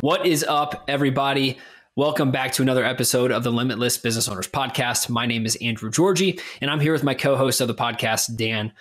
What is up, everybody? Welcome back to another episode of the Limitless Business Owners Podcast. My name is Andrew Giorgi, and I'm here with my co host of the podcast, Dan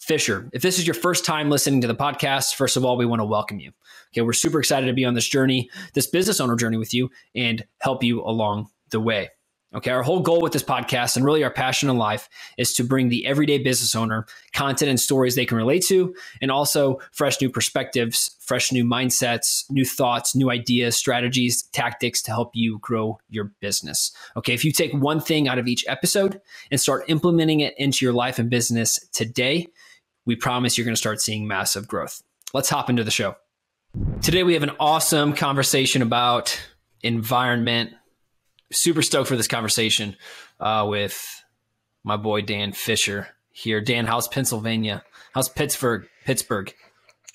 Fisher. If this is your first time listening to the podcast, first of all, we want to welcome you. Okay, we're super excited to be on this journey, this business owner journey with you, and help you along the way. Okay, our whole goal with this podcast and really our passion in life is to bring the everyday business owner content and stories they can relate to, and also fresh new perspectives, fresh new mindsets, new thoughts, new ideas, strategies, tactics to help you grow your business. Okay, if you take one thing out of each episode and start implementing it into your life and business today, we promise you're going to start seeing massive growth. Let's hop into the show. Today, we have an awesome conversation about environment super stoked for this conversation uh, with my boy Dan Fisher here. Dan, how's Pennsylvania? How's Pittsburgh? Pittsburgh.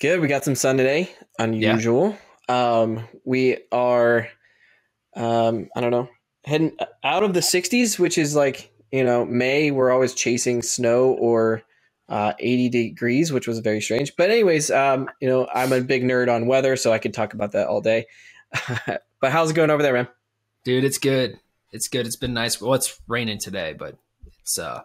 Good. We got some sun today. Unusual. Yeah. Um, we are, um, I don't know, heading out of the 60s, which is like you know May. We're always chasing snow or uh, 80 degrees, which was very strange. But anyways, um, you know, I'm a big nerd on weather, so I could talk about that all day. but how's it going over there, man? Dude, it's good. It's good. It's been nice. Well, it's raining today, but it's uh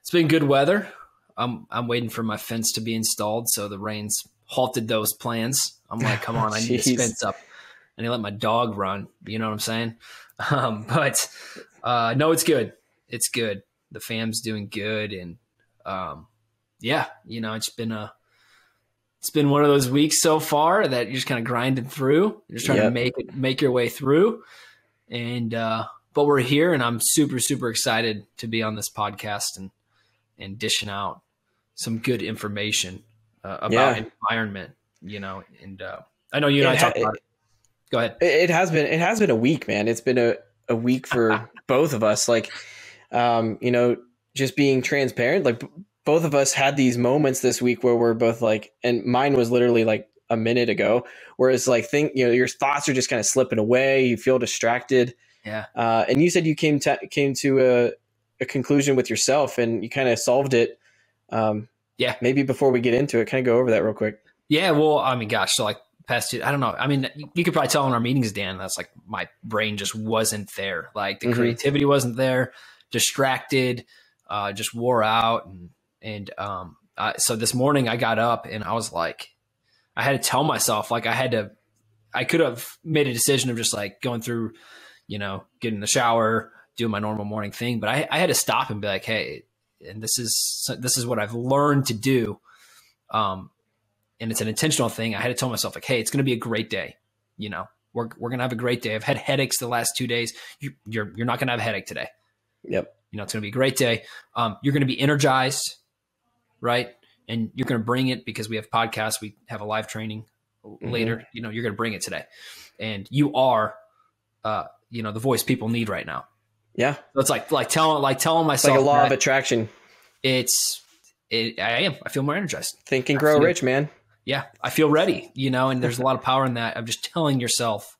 it's been good weather. I'm I'm waiting for my fence to be installed, so the rain's halted those plans. I'm like, come on, I need this fence up. I need to let my dog run. You know what I'm saying? Um, but uh, no, it's good. It's good. The fam's doing good, and um, yeah, you know, it's been a it's been one of those weeks so far that you're just kind of grinding through. You're just trying yep. to make it, make your way through. And uh, but we're here, and I'm super super excited to be on this podcast and and dishing out some good information uh, about yeah. environment. You know, and uh, I know you and it I talked about it. Go ahead. It has been it has been a week, man. It's been a a week for both of us. Like, um, you know, just being transparent. Like both of us had these moments this week where we're both like, and mine was literally like a minute ago, whereas like think you know your thoughts are just kind of slipping away. You feel distracted. Yeah. Uh, and you said you came to came to a, a conclusion with yourself, and you kind of solved it. Um, yeah. Maybe before we get into it, kind of go over that real quick. Yeah. Well, I mean, gosh, so like past two, I don't know. I mean, you could probably tell in our meetings, Dan, that's like my brain just wasn't there. Like the mm-hmm. creativity wasn't there, distracted, uh, just wore out, and and um, I, so this morning I got up and I was like, I had to tell myself, like I had to, I could have made a decision of just like going through, you know, getting the shower, doing my normal morning thing, but I, I had to stop and be like, hey, and this is this is what I've learned to do, um, and it's an intentional thing. I had to tell myself like, hey, it's going to be a great day, you know, we're we're gonna have a great day. I've had headaches the last two days. You, you're you're not gonna have a headache today. Yep. You know, it's gonna be a great day. Um, you're gonna be energized right? And you're going to bring it because we have podcasts, we have a live training mm-hmm. later. You know, you're going to bring it today, and you are, uh, you know, the voice people need right now. Yeah, so it's like like telling like telling myself it's like a law of attraction. It's it, I am. I feel more energized. Think and grow feel, rich, man. Yeah, I feel ready. You know, and there's a lot of power in that. of just telling yourself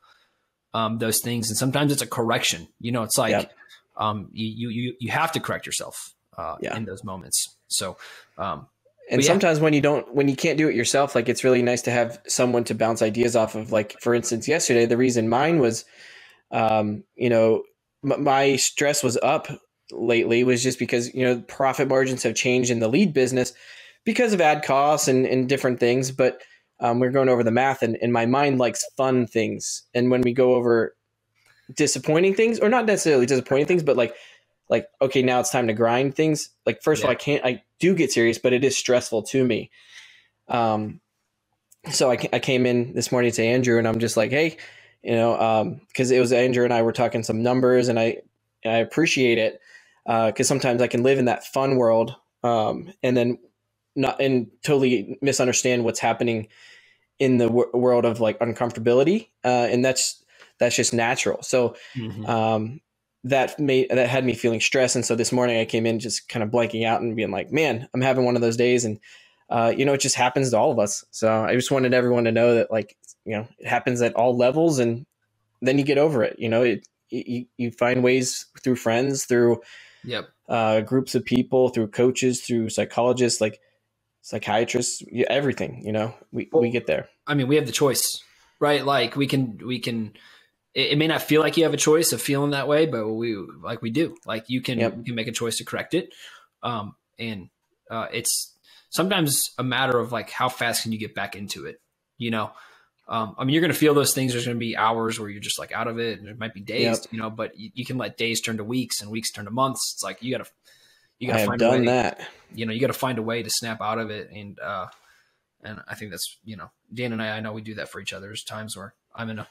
um, those things, and sometimes it's a correction. You know, it's like yep. um, you you you have to correct yourself uh, yeah. in those moments. So, um, and yeah. sometimes when you don't, when you can't do it yourself, like it's really nice to have someone to bounce ideas off of. Like for instance, yesterday, the reason mine was, um, you know, m- my stress was up lately was just because you know profit margins have changed in the lead business because of ad costs and, and different things. But um, we're going over the math, and, and my mind likes fun things. And when we go over disappointing things, or not necessarily disappointing things, but like like okay now it's time to grind things like first yeah. of all i can't i do get serious but it is stressful to me um so I, I came in this morning to andrew and i'm just like hey you know um because it was andrew and i were talking some numbers and i and i appreciate it uh, because uh, sometimes i can live in that fun world um and then not and totally misunderstand what's happening in the w- world of like uncomfortability uh and that's that's just natural so mm-hmm. um that made that had me feeling stressed. And so this morning I came in just kind of blanking out and being like, man, I'm having one of those days. And, uh, you know, it just happens to all of us. So I just wanted everyone to know that like, you know, it happens at all levels and then you get over it. You know, it, you, you find ways through friends, through yep. uh, groups of people, through coaches, through psychologists, like psychiatrists, everything, you know, we, well, we get there. I mean, we have the choice, right? Like we can we can it, it, may not feel like you have a choice of feeling that way, but we like we do. Like you can yep. you can make a choice to correct it. Um, and uh, it's sometimes a matter of like how fast can you get back into it, you know? Um, I mean, you're going to feel those things. There's going to be hours where you're just like out of it, and it might be days, yep. you know. But you, you, can let days turn to weeks, and weeks turn to months. It's like you got to, you got to find done a way, that. You know, you got to find a way to snap out of it, and uh, and I think that's you know, Dan and I, I know we do that for each other. There's times where I'm in a,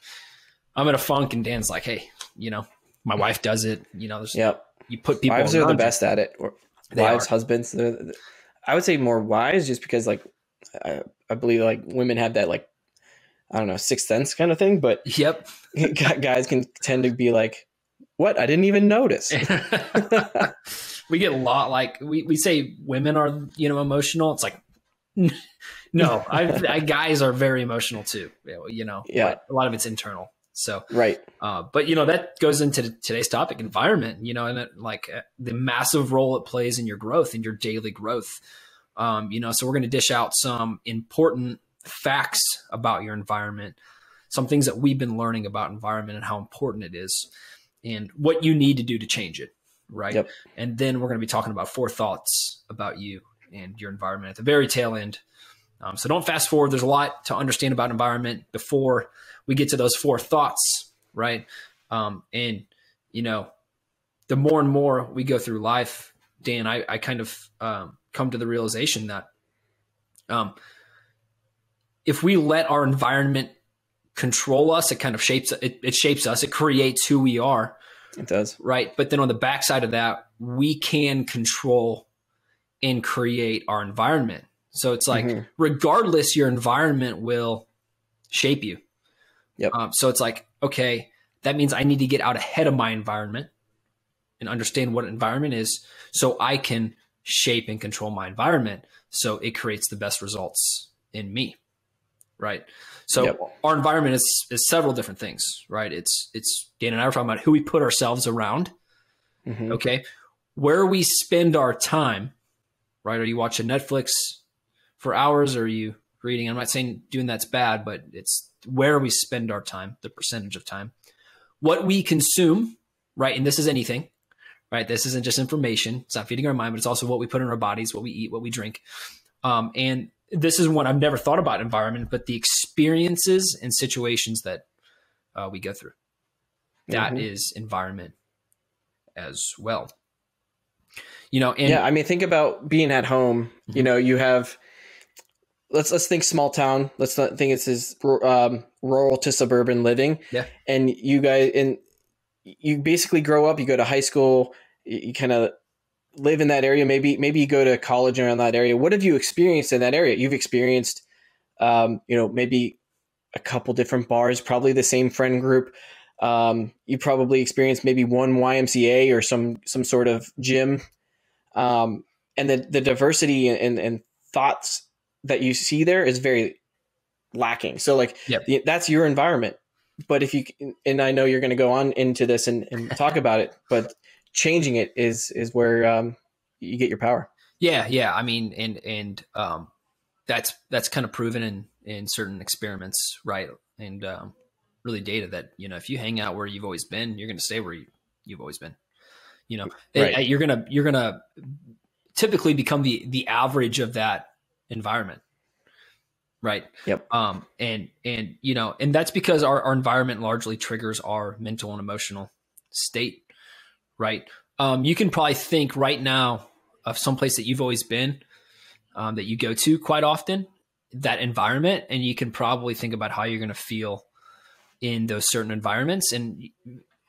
I'm in a funk, and Dan's like, hey, you know, my wife does it. You know, there's, yep. You put people. Wives are the best at it. Or wives, are. husbands. I would say more wives, just because like I, I believe like women have that like I don't know, sixth sense kind of thing. But yep, guys can tend to be like, "What? I didn't even notice." we get a lot like we, we say women are you know emotional. It's like no, I, I, guys are very emotional too. You know, yeah, a lot of it's internal. So right, uh, but you know that goes into today's topic, environment. You know, and it, like uh, the massive role it plays in your growth, in your daily growth. Um, you know, so we're going to dish out some important facts about your environment, some things that we've been learning about environment and how important it is, and what you need to do to change it, right? Yep. And then we're going to be talking about four thoughts about you and your environment at the very tail end. Um, so don't fast forward. There's a lot to understand about environment before we get to those four thoughts, right? Um, and you know, the more and more we go through life, Dan, I, I kind of um, come to the realization that um, if we let our environment control us, it kind of shapes it, it shapes us. It creates who we are. It does. Right. But then on the backside of that, we can control and create our environment. So it's like, mm-hmm. regardless, your environment will shape you. Yep. Um, so it's like, okay, that means I need to get out ahead of my environment and understand what environment is so I can shape and control my environment so it creates the best results in me right? So yep. our environment is is several different things, right? It's it's Dan and I were talking about who we put ourselves around. Mm-hmm. Okay, where we spend our time, right? Are you watching Netflix for hours? Or are you reading? I'm not saying doing that's bad, but it's where we spend our time, the percentage of time, what we consume, right? And this is anything, right? This isn't just information. It's not feeding our mind, but it's also what we put in our bodies, what we eat, what we drink. Um, and this is one I've never thought about environment, but the experiences and situations that uh, we go through. that mm-hmm. is environment as well. You know, and yeah, I mean, think about being at home. Mm-hmm. You know, you have let's let's think small town. Let's not think it's this um, rural to suburban living. Yeah, and you guys and you basically grow up. You go to high school. You, you kind of live in that area, maybe maybe you go to college around that area. What have you experienced in that area? You've experienced, um, you know, maybe a couple different bars, probably the same friend group. Um, you probably experienced maybe one YMCA or some some sort of gym, um, and the the diversity and, and thoughts that you see there is very lacking. So like yep. that's your environment. But if you and I know you're going to go on into this and, and talk about it, but changing it is is where um, you get your power. Yeah, yeah. I mean, and and um, that's that's kind of proven in in certain experiments, right? And um, really data that you know if you hang out where you've always been, you're going to stay where you, you've always been. You know, right. you're gonna you're gonna typically become the the average of that environment right yep um and and you know and that's because our, our environment largely triggers our mental and emotional state right? Um, you can probably think right now of some place that you've always been, um, that you go to quite often, that environment, and you can probably think about how you're going to feel in those certain environments. And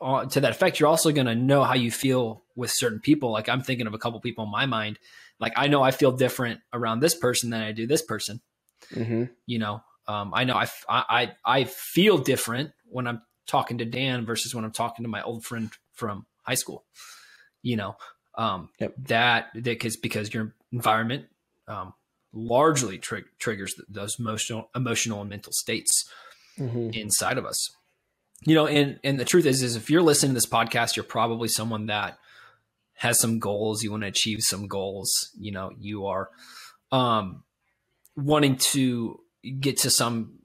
uh, to that effect, you're also going to know how you feel with certain people. Like I'm thinking of a couple people in my mind. Like I know I feel different around this person than I do this person. Mm-hmm. You know, um, I know I, I I feel different when I'm talking to Dan versus when I'm talking to my old friend from high school. You know, um, yep. that because because your environment um, largely triggers those emotional emotional and mental states mm-hmm. inside of us. You know, and and the truth is, is if you're listening to this podcast, you're probably someone that has some goals. You want to achieve some goals. You know, you are um, wanting to get to some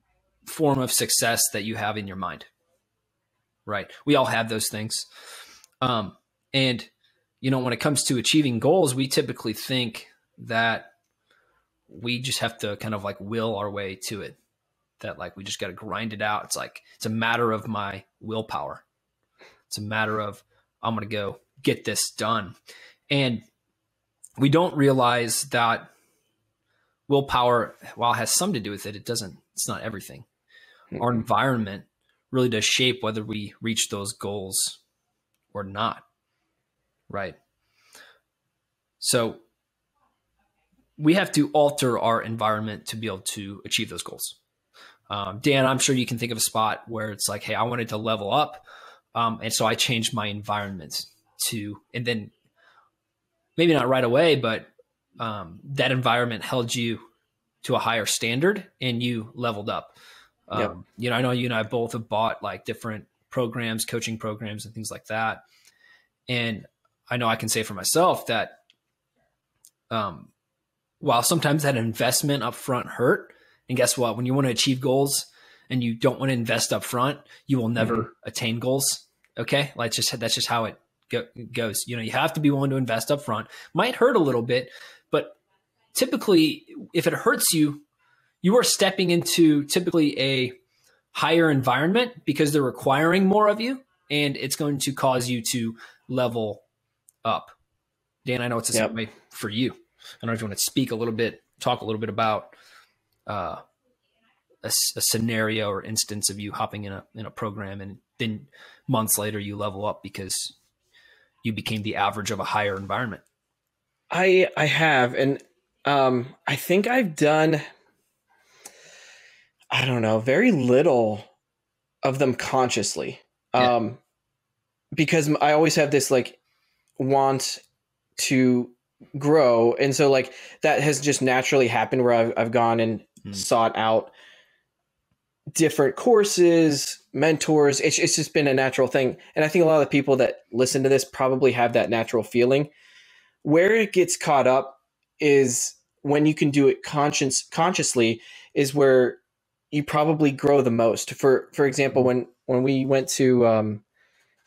form of success that you have in your mind. Right. We all have those things. Um, and, you know, when it comes to achieving goals, we typically think that we just have to kind of like will our way to it. That like we just got to grind it out. It's like, it's a matter of my willpower. It's a matter of, I'm going to go get this done. And we don't realize that willpower, while it has some to do with it, it doesn't, it's not everything. Mm-hmm. Our environment really does shape whether we reach those goals or not. Right. So we have to alter our environment to be able to achieve those goals. Um, Dan, I'm sure you can think of a spot where it's like, hey, I wanted to level up. Um, and so I changed my environment to, and then maybe not right away, but um, that environment held you to a higher standard and you leveled up. Um, yep. You know, I know you and I both have bought like different programs, coaching programs, and things like that. And I know I can say for myself that um, while sometimes that investment up front hurt, and guess what? When you want to achieve goals and you don't want to invest up front, you will never mm-hmm. attain goals. Okay, like just that's just how it goes. You know, you have to be willing to invest up front. Might hurt a little bit, but typically, if it hurts you, you are stepping into typically a higher environment because they're requiring more of you, and it's going to cause you to level up. Dan, I know it's the yep. same way for you. I don't know if you want to speak a little bit, talk a little bit about uh, a, a, scenario or instance of you hopping in a in a program, and then months later you level up because you became the average of a higher environment. I I have, and um, I think I've done. I don't know, very little of them consciously. Yeah. Um, because I always have this like want to grow, and so like that has just naturally happened where I've I've gone and mm. sought out different courses, mentors. It's, it's just been a natural thing. And I think a lot of the people that listen to this probably have that natural feeling. Where it gets caught up is when you can do it conscious consciously is where you probably grow the most. For for example, when when we went to um,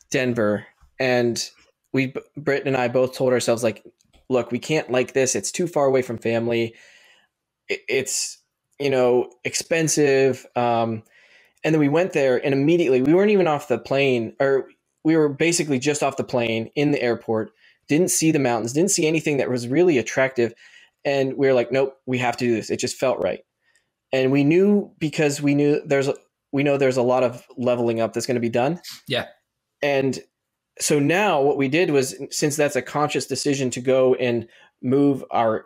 Denver and we Britt and I both told ourselves like, look, we can't like this. It's too far away from family. It, it's you know, expensive. Um, and then we went there and immediately we weren't even off the plane or we were basically just off the plane in the airport, didn't see the mountains, didn't see anything that was really attractive. And we were like, nope, we have to do this. It just felt right. And we knew because we knew there's, we know there's a lot of leveling up that's going to be done. Yeah. And so now what we did was since that's a conscious decision to go and move our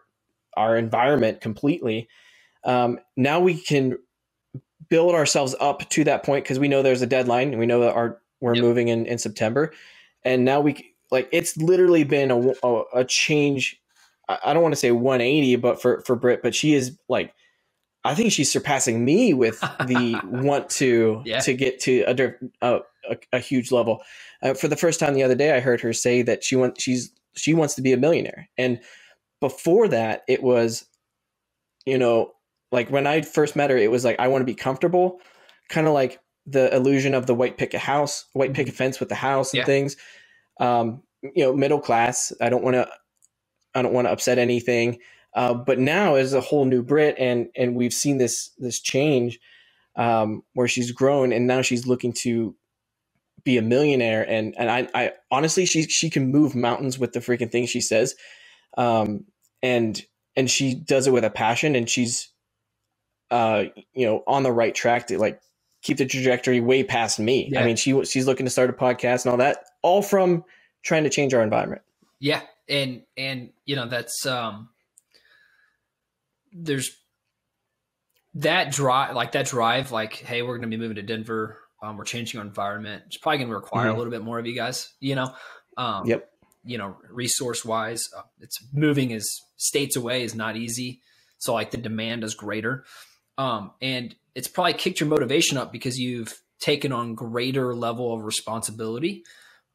our environment completely um, now we can build ourselves up to that point because we know there's a deadline and we know that our we're yep. moving in in September, and now we like it's literally been a, a, a change. I don't want to say 180, but for for Britt, but she is like I think she's surpassing me with the want to yeah. to get to a, a, a huge level. Uh, for the first time the other day, I heard her say that she wants she's she wants to be a millionaire, and before that, it was, you know, like when I first met her, it was like I want to be comfortable, kind of like the illusion of the white picket house, white picket fence with the house and yeah. things. Um, you know, middle class. I don't want to, I don't want to upset anything. Uh, but now as a whole new Britt, and and we've seen this this change um, where she's grown, and now she's looking to be a millionaire. And and I, I honestly, she she can move mountains with the freaking things she says, um, and and she does it with a passion, and she's uh, you know, on the right track to like keep the trajectory way past me. Yeah. I mean, she she's looking to start a podcast and all that, all from trying to change our environment. Yeah, and and you know that's um, there's that drive, like that drive, like hey, we're going to be moving to Denver. Um, we're changing our environment. It's probably going to require mm-hmm. a little bit more of you guys. You know. Um, yep. You know, resource wise, uh, it's moving is states away is not easy. So like the demand is greater. Um, and it's probably kicked your motivation up because you've taken on greater level of responsibility.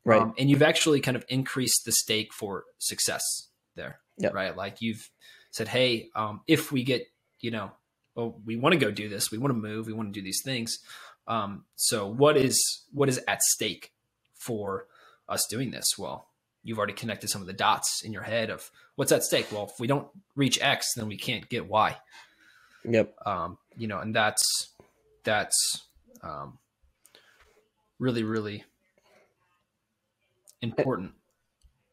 Right. Um, and you've actually kind of increased the stake for success there. Yep. Right. Like you've said, Hey, um, if we get, you know, well, we want to go do this. We want to move. We want to do these things. Um, so what is what is at stake for us doing this? Well, you've already connected some of the dots in your head of what's at stake. Well, if we don't reach X, then we can't get Y. Yep. Um, you know, and that's that's um, really really important.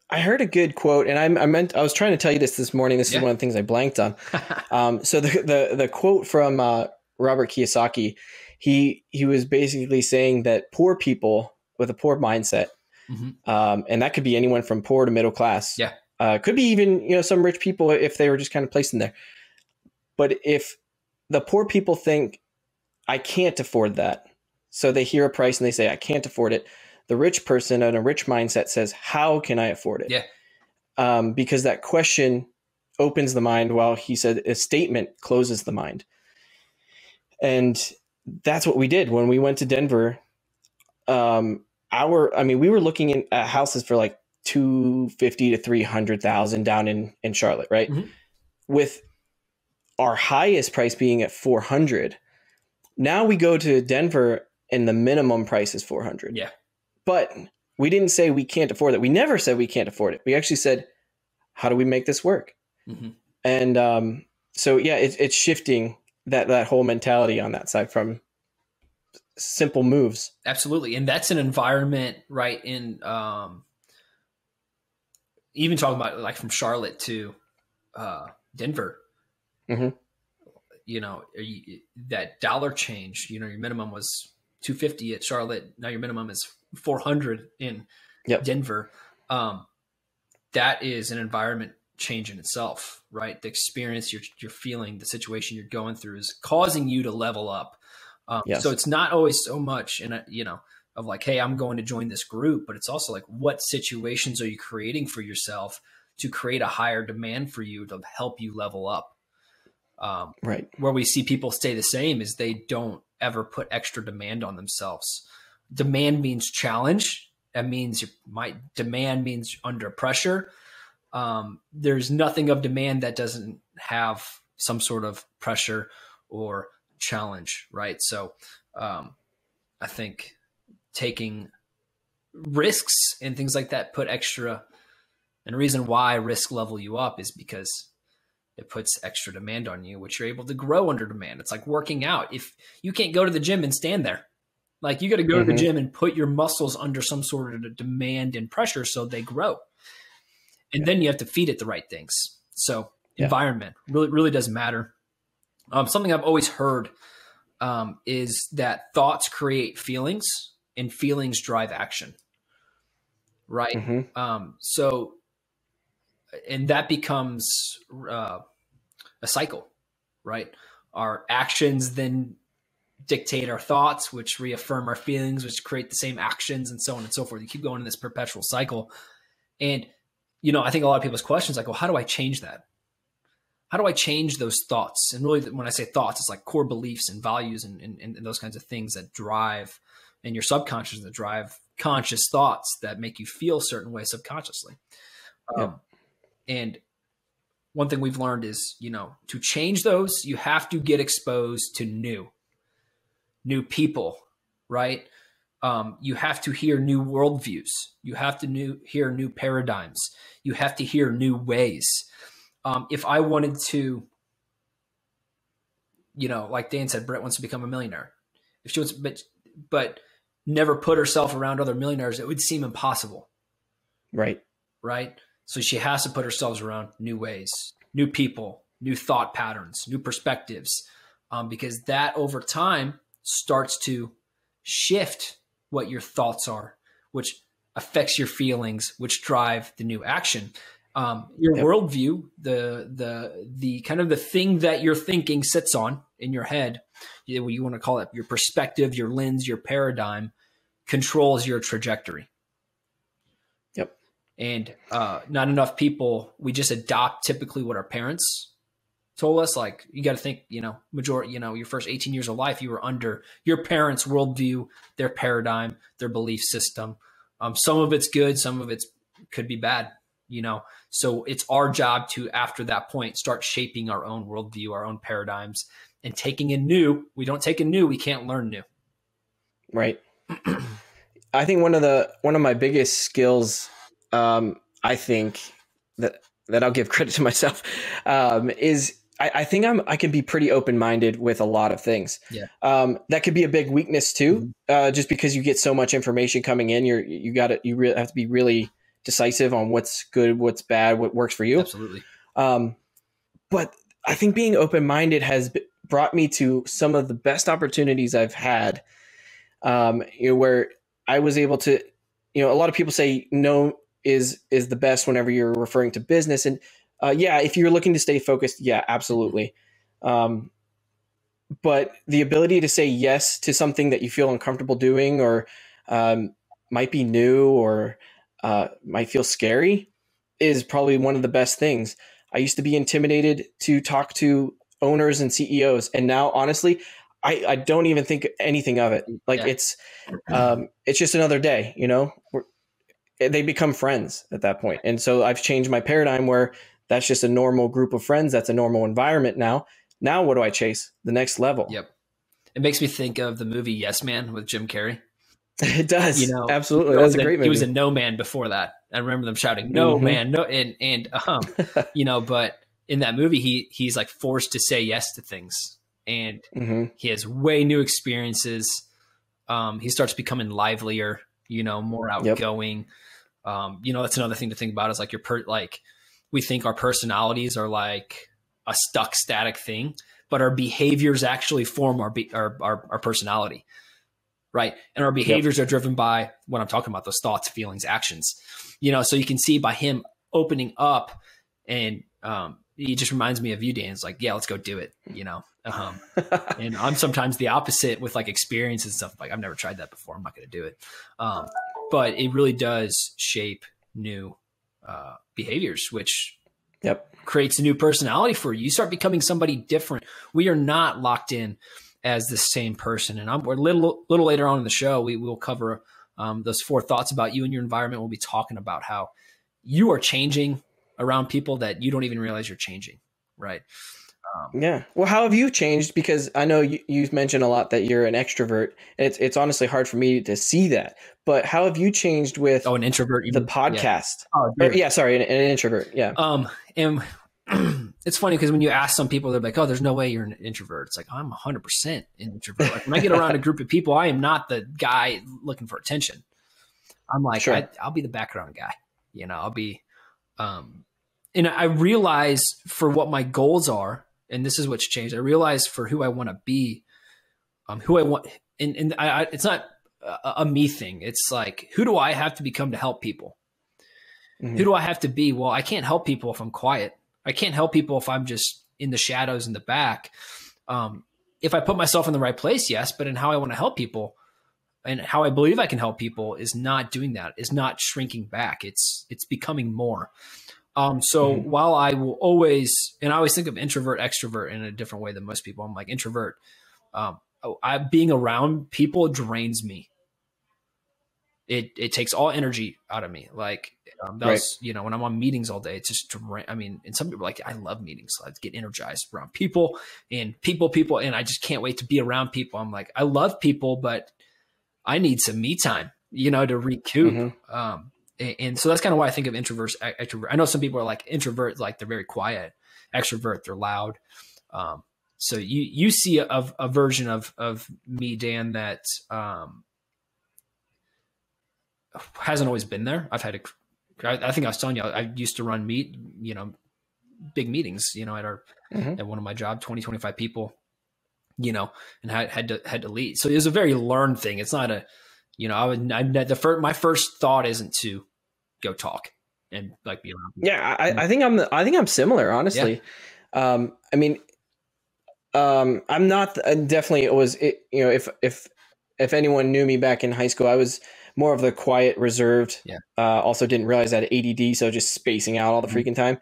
I heard a good quote, and I, I, meant I was trying to tell you this this morning. This yeah. is one of the things I blanked on. um, so the, the the quote from uh, Robert Kiyosaki, he he was basically saying that poor people with a poor mindset, mm-hmm. um, and that could be anyone from poor to middle class. Yeah, uh, could be even you know some rich people if they were just kind of placed in there. But if the poor people think I can't afford that, so they hear a price and they say I can't afford it the rich person and a rich mindset says, How can I afford it? Yeah. Um, because that question opens the mind while he said a statement closes the mind. And that's what we did when we went to Denver. Um, our, I mean, we were looking at houses for like 250 to 300,000 down in, in Charlotte, right? Mm-hmm. With our highest price being at 400. Now we go to Denver and the minimum price is 400. Yeah. But we didn't say we can't afford it. We never said we can't afford it. We actually said, how do we make this work? Mm-hmm. And um, so, yeah, it, it's shifting that that whole mentality on that side from simple moves. Absolutely, and that's an environment, right? In um, even talking about like from Charlotte to uh, Denver. Mm-hmm. You know, you, that dollar change. You know, your minimum was two fifty at Charlotte. Now your minimum is 400 in yep. Denver, um, that is an environment change in itself, right? The experience you're, you're feeling, the situation you're going through is causing you to level up. Um, yes. So it's not always so much in a, you know, of like, Hey, I'm going to join this group, but it's also like, what situations are you creating for yourself to create a higher demand for you to help you level up? Um, right. Where we see people stay the same is they don't ever put extra demand on themselves demand means challenge. That means you might demand means under pressure. Um, there's nothing of demand that doesn't have some sort of pressure or challenge, right? So um, I think taking risks and things like that put extra. And the reason why risk level you up is because it puts extra demand on you, which you're able to grow under demand. It's like working out. If you can't go to the gym and stand there, like you got to go mm-hmm. to the mm-hmm. gym and put your muscles under some sort of demand and pressure so they grow. And yeah. then you have to feed it the right things. So yeah. environment really really does matter. Um, something I've always heard um, is that thoughts create feelings and feelings drive action. Right. Mm-hmm. Um, so, and that becomes uh, a cycle, right? Our actions then dictate our thoughts, which reaffirm our feelings, which create the same actions, and so on and so forth. You keep going in this perpetual cycle. And, you know, I think a lot of people's questions like, well, how do I change that? How do I change those thoughts? And really, when I say thoughts, it's like core beliefs and values and, and, and those kinds of things that drive and your subconscious that drive conscious thoughts that make you feel certain ways subconsciously. Yeah. Um, and one thing we've learned is, you know, to change those, you have to get exposed to new new people, right? Um, you have to hear new worldviews. You have to new, hear new paradigms. You have to hear new ways. Um, if I wanted to, you know, like Dan said, Brett wants to become a millionaire. If she wants, but but never put herself around other millionaires, it would seem impossible. Right. Right. So she has to put herself around new ways, new people, new thought patterns, new perspectives, um, because that over time starts to shift what your thoughts are, which affects your feelings, which drive the new action. Um, your yep. worldview, the the the kind of the thing that your thinking sits on in your head, you, you want to call it your perspective, your lens, your paradigm, controls your trajectory. And uh, not enough people. We just adopt typically what our parents told us like you got to think you know majority you know your first 18 years of life you were under your parents worldview their paradigm their belief system um, some of it's good some of it's could be bad you know so it's our job to after that point start shaping our own worldview our own paradigms and taking in new. We don't take in new, we can't learn new. Right. I think one of the one of my biggest skills, um, I think that that I'll give credit to myself, um, is I, I, think I'm I can be pretty open minded with a lot of things. Yeah. Um, that could be a big weakness too, mm-hmm. uh, just because you get so much information coming in. You're you got to you really have to be really decisive on what's good, what's bad, what works for you. Absolutely. Um, but I think being open minded has brought me to some of the best opportunities I've had. Um, you know, where I was able to, you know, a lot of people say no is is the best whenever you're referring to business, and uh, yeah, if you're looking to stay focused, yeah, absolutely. Um, but the ability to say yes to something that you feel uncomfortable doing, or um, might be new, or uh, might feel scary, is probably one of the best things. I used to be intimidated to talk to owners and CEOs, and now honestly, I, I don't even think anything of it. Like yeah. it's um, it's just another day, you know. We're, they become friends at that point, and so I've changed my paradigm where that's just a normal group of friends. That's a normal environment now. Now, what do I chase? The next level. Yep. It makes me think of the movie Yes Man with Jim Carrey. It does. You know, absolutely. That's a great movie. He was a no man before that. I remember them shouting, "No mm-hmm. man, no!" And and um, you know, but in that movie, he he's like forced to say yes to things, and mm-hmm. he has way new experiences. Um, he starts becoming livelier, you know, more outgoing. Yep. Um, you know, that's another thing to think about is like your per like we think our personalities are like a stuck static thing, but our behaviors actually form our be- our, our, our personality right? And our behaviors yep. are driven by what I'm talking about, those thoughts, feelings, actions. You know, so you can see by him opening up and um he just reminds me of you, Dan. It's like, yeah, let's go do it, you know. Um, and I'm sometimes the opposite with like experience and stuff. Like I've never tried that before. I'm not going to do it. Um, but it really does shape new uh, behaviors, which yep. creates a new personality for you. You start becoming somebody different. We are not locked in as the same person. And I'm, we're a little, little later on in the show, we will cover um, those four thoughts about you and your environment. We'll be talking about how you are changing around people that you don't even realize you're changing. Right. Um, yeah. Well, how have you changed? Because I know you, you've mentioned a lot that you're an extrovert. And it's it's honestly hard for me to see that. But how have you changed with oh an introvert the podcast? Yeah. Oh, or, yeah, sorry, an, an, introvert. Yeah. Um, and it's funny because when you ask some people, they're like, "Oh, there's no way you're an introvert." It's like I'm 100 percent introvert. Like when I get around a group of people, I am not the guy looking for attention. I'm like, sure. I, I'll be the background guy. You know, I'll be. Um, and I realize for what my goals are, and this is what's changed. I realize for who I want to be, um, who I want, and, and I, I, it's not a, a, me thing. It's like, who do I have to become to help people? Mm-hmm. Who do I have to be? Well, I can't help people if I'm quiet. I can't help people if I'm just in the shadows in the back. Um, if I put myself in the right place, yes, but in how I want to help people and how I believe I can help people is not doing that. Is not shrinking back. It's it's becoming more. Um, so mm-hmm. while I will always, and I always think of introvert, extrovert in a different way than most people. I'm like introvert. Um, I, being around people drains me. It it takes all energy out of me. Like um, that right. you know, when I'm on meetings all day, it's just, dra- I mean, and some people are like, I love meetings. So I get energized around people and people, people, and I just can't wait to be around people. I'm like, I love people, but I need some me time, you know, to recoup. Mm-hmm. Um, and, and so that's kind of why I think of introverts, extrovert. I know some people are like introverts, like they're very quiet, extrovert, they're loud. Um, so you you see a, a, version of of me, Dan, that um, hasn't always been there. I've had a, I, I think I was telling you, I, I used to run meet, you know, big meetings, you know, at our mm-hmm. at one of my job, 20, 25 people, you know, and had had to had to lead. So it was a very learned thing. It's not a you know, I would, I, the first, my first thought isn't to go talk and like be around. Yeah. I, I think I'm, I think I'm similar, honestly. Yeah. Um, I mean, um, I'm not I definitely it was, it, you know, if, if, if anyone knew me back in high school, I was more of the quiet, reserved. Yeah. Uh, also didn't realize that ADD, so just spacing out all the mm-hmm. freaking time.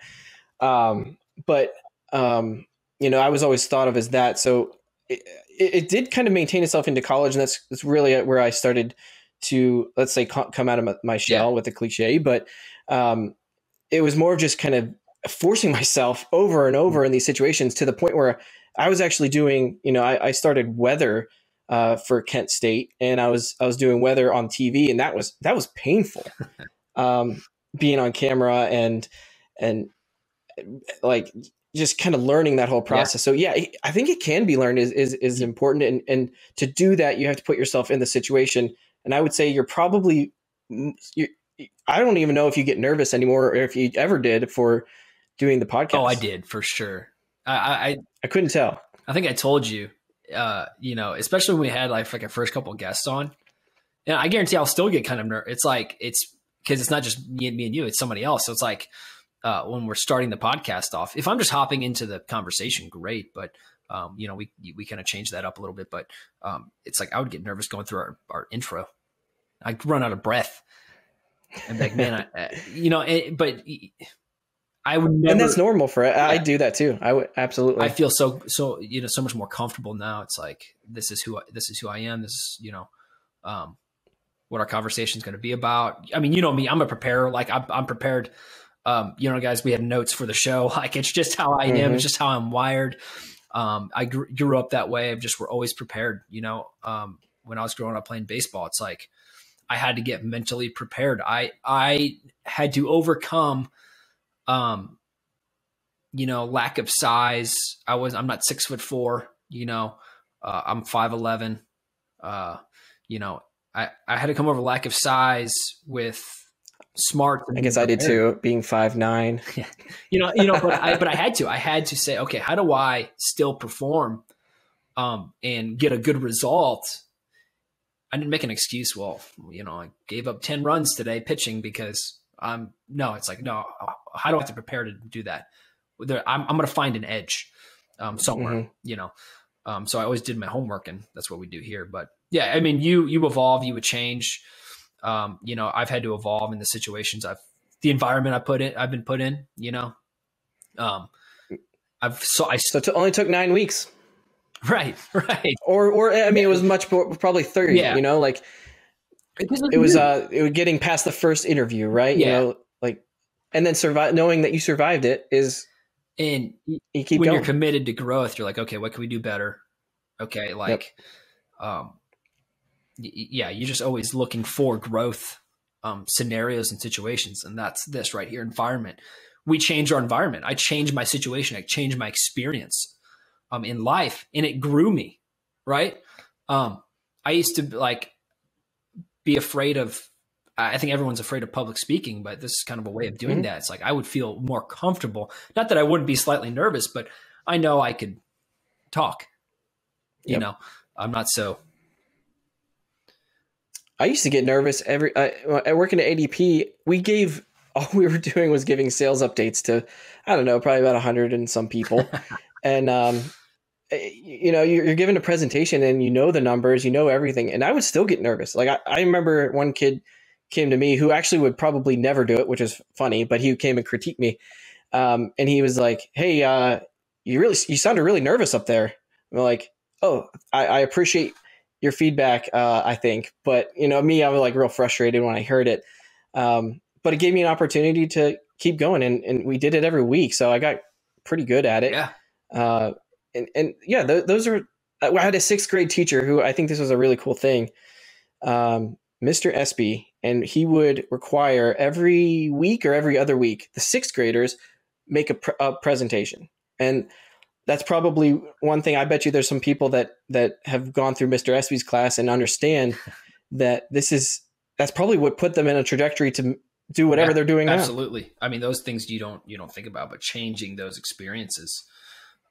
Um, but um, you know, I was always thought of as that. So it, it, did kind of maintain itself into college, and that's that's really where I started to let's say come out of my shell yeah. with the cliche. But um, it was more of just kind of forcing myself over and over in these situations to the point where I was actually doing, you know, I, I started weather uh, for Kent State, and I was I was doing weather on TV, and that was that was painful, um, being on camera and and like just kind of learning that whole process. Yeah. So yeah, I think it can be learned is is is important, and and to do that, you have to put yourself in the situation. And I would say you're probably you I don't even know if you get nervous anymore, or if you ever did for doing the podcast. Oh, I did for sure. I I, I couldn't tell. I think I told you uh, you know, especially when we had like like our first couple guests on. And I guarantee I'll still get kind of nervous. It's like it's because it's not just me and me and you; it's somebody else. So it's like uh, when we're starting the podcast off. If I'm just hopping into the conversation, great. But um, you know, we we kind of change that up a little bit. But um, it's like I would get nervous going through our, our intro. I'd run out of breath. And like, man, I, you know, it, but I would never, and that's normal for it. Yeah. I do that too. I would absolutely. I feel so so you know so much more comfortable now. It's like this is who I, this is who I am. This is you know, um, what our conversation is going to be about. I mean, you know me. I'm a preparer. Like I'm, I'm prepared. Um, you know, guys, we have notes for the show. Like it's just how I mm-hmm. am. It's just how I'm wired. Um, I grew, grew up that way. I've just we're always prepared. You know, um, when I was growing up playing baseball, it's like I had to get mentally prepared. I I had to overcome um, you know, lack of size. I was I'm not six foot four. You know, uh, I'm five eleven. Uh, you know, I I had to come over lack of size with smart. I guess I did too, being five nine. you know, you know, but I but I had to. I had to say, okay, how do I still perform um, and get a good result? I didn't make an excuse. Well, you know, I gave up ten runs today pitching because I'm um, no, it's like, no, how do I have to prepare to do that? There, I'm, I'm going to find an edge um, somewhere, mm-hmm. you know? Um, so I always did my homework and that's what we do here. But yeah, I mean, you, you evolve, you would change. Um, you know, I've had to evolve in the situations I've, the environment I put in, I've been put in, you know, um, I've so I so it only took nine weeks, right? Right. Or, or I mean, it was much more, probably thirty. Yeah. You know, like it was uh it was getting past the first interview, right? Yeah. You know, like and then survive knowing that you survived it is and you keep when going. you're committed to growth, you're like, okay, what can we do better? Okay, like yep. um yeah, you're just always looking for growth um scenarios and situations and that's this right here environment. We change our environment. I changed my situation, I changed my experience um in life and it grew me, right? Um I used to like be afraid of I think everyone's afraid of public speaking, but this is kind of a way of doing mm-hmm. that. It's like I would feel more comfortable. Not that I wouldn't be slightly nervous, but I know I could talk. You yep. know, I'm not so. I used to get nervous every. I, I work in ADP. We gave all we were doing was giving sales updates to, I don't know, probably about a hundred and some people, and um, Eh, you know you're, given a presentation and you know the numbers you know everything and i would still get nervous like I, I, remember one kid came to me who actually would probably never do it which is funny but he came and critiqued me um, and he was like hey uh, you really you sounded really nervous up there i'm like oh i, I appreciate your feedback uh, i think but you know me i was like real frustrated when i heard it um, but it gave me an opportunity to keep going and, and we did it every week so i got pretty good at it yeah uh, and, and yeah, th- those are. I had a sixth grade teacher who I think this was a really cool thing, um, Mr. Espy, and he would require every week or every other week the sixth graders make a, pr- a presentation, and that's probably one thing. I bet you there's some people that that have gone through Mr. Espy's class and understand that this is that's probably what put them in a trajectory to do whatever yeah, they're doing absolutely now. i mean those things you don't you don't think about but changing those experiences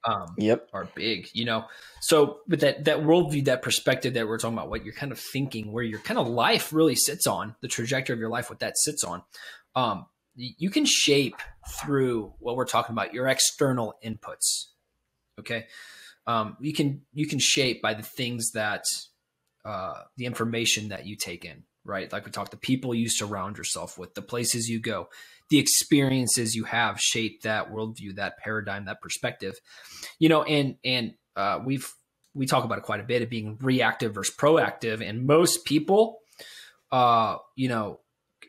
um, yep. are big, you know? So with that, that worldview, that perspective that we're talking about, what you're kind of thinking, where your kind of life really sits on the trajectory of your life, what that sits on, um, you can shape through what we're talking about, your external inputs. Okay. Um, you can, you can shape by the things that, uh, the information that you take in, right? Like we talked, the people you surround yourself with, the places you go, the experiences you have shape that worldview, that paradigm, that perspective. You know, and and uh, we've we talk about it quite a bit of being reactive versus proactive, and most people, uh, you know,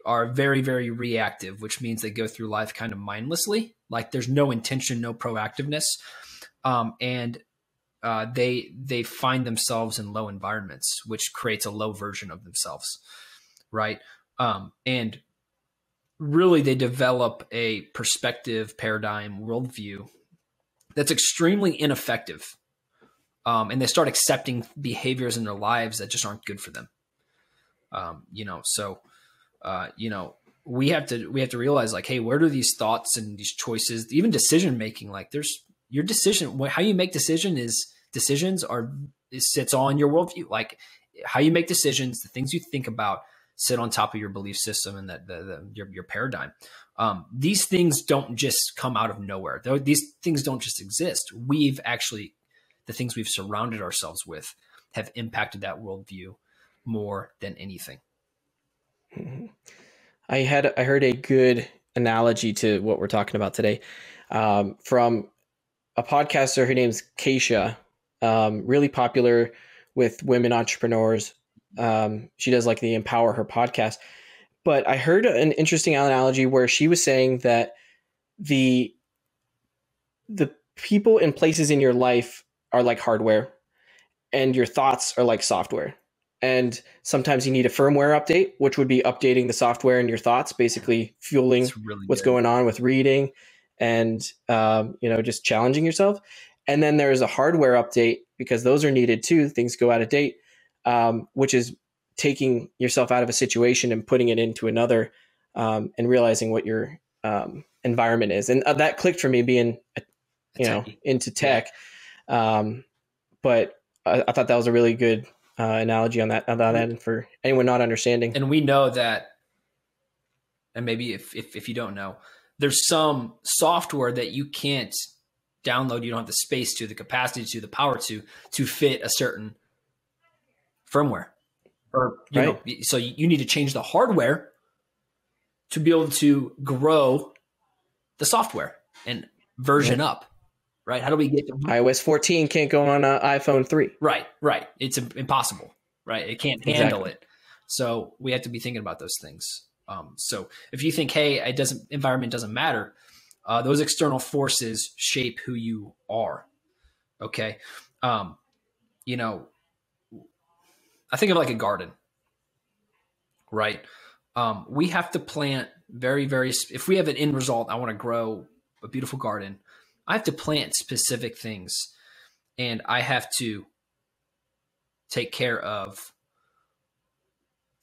are very very reactive, which means they go through life kind of mindlessly, like there's no intention, no proactiveness, um, and uh, they they find themselves in low environments, which creates a low version of themselves, right? Um, and really, they develop a perspective, paradigm, worldview that's extremely ineffective, um, and they start accepting behaviors in their lives that just aren't good for them. Um, you know, so uh, you know, we have to we have to realize like, hey, where do these thoughts and these choices, even decision making, like there's your decision, how you make decision is decisions are sits on your worldview. Like how you make decisions, the things you think about sit on top of your belief system and that the, the, your, your paradigm. Um, these things don't just come out of nowhere. These things don't just exist. We've actually, the things we've surrounded ourselves with have impacted that worldview more than anything. Mm-hmm. I had I heard a good analogy to what we're talking about today um, from a podcaster. Her name's Keisha, um, really popular with women entrepreneurs. Um, she does like the Empower Her podcast. But I heard an interesting analogy where she was saying that the the people and places in your life are like hardware, and your thoughts are like software. And sometimes you need a firmware update, which would be updating the software and your thoughts, basically fueling really what's good. going on with reading and um, you know just challenging yourself. And then there's a hardware update because those are needed too. Things go out of date, um, which is taking yourself out of a situation and putting it into another um, and realizing what your um, environment is. And uh, that clicked for me being, you know, into tech. Um, but I, I, thought that was a really good uh, analogy on that, on that end for anyone not understanding. And we know that, and maybe if, if, if you don't know, there's some software that you can't download, you don't have the space to, the capacity to, the power to, to fit a certain firmware. Or you right. know, so you need to change the hardware to be able to grow the software and version right. up. Right? How do we get to iOS 14 can't go on an iPhone 3? Right, right. It's impossible. Right? It can't handle exactly. it. So we have to be thinking about those things. Um, so if you think, hey, it doesn't environment doesn't matter, uh, those external forces shape who you are. Okay. Um, you know, I think of like a garden, right? Um, we have to plant very, very, if we have an end result, I want to grow a beautiful garden. I have to plant specific things and I have to take care of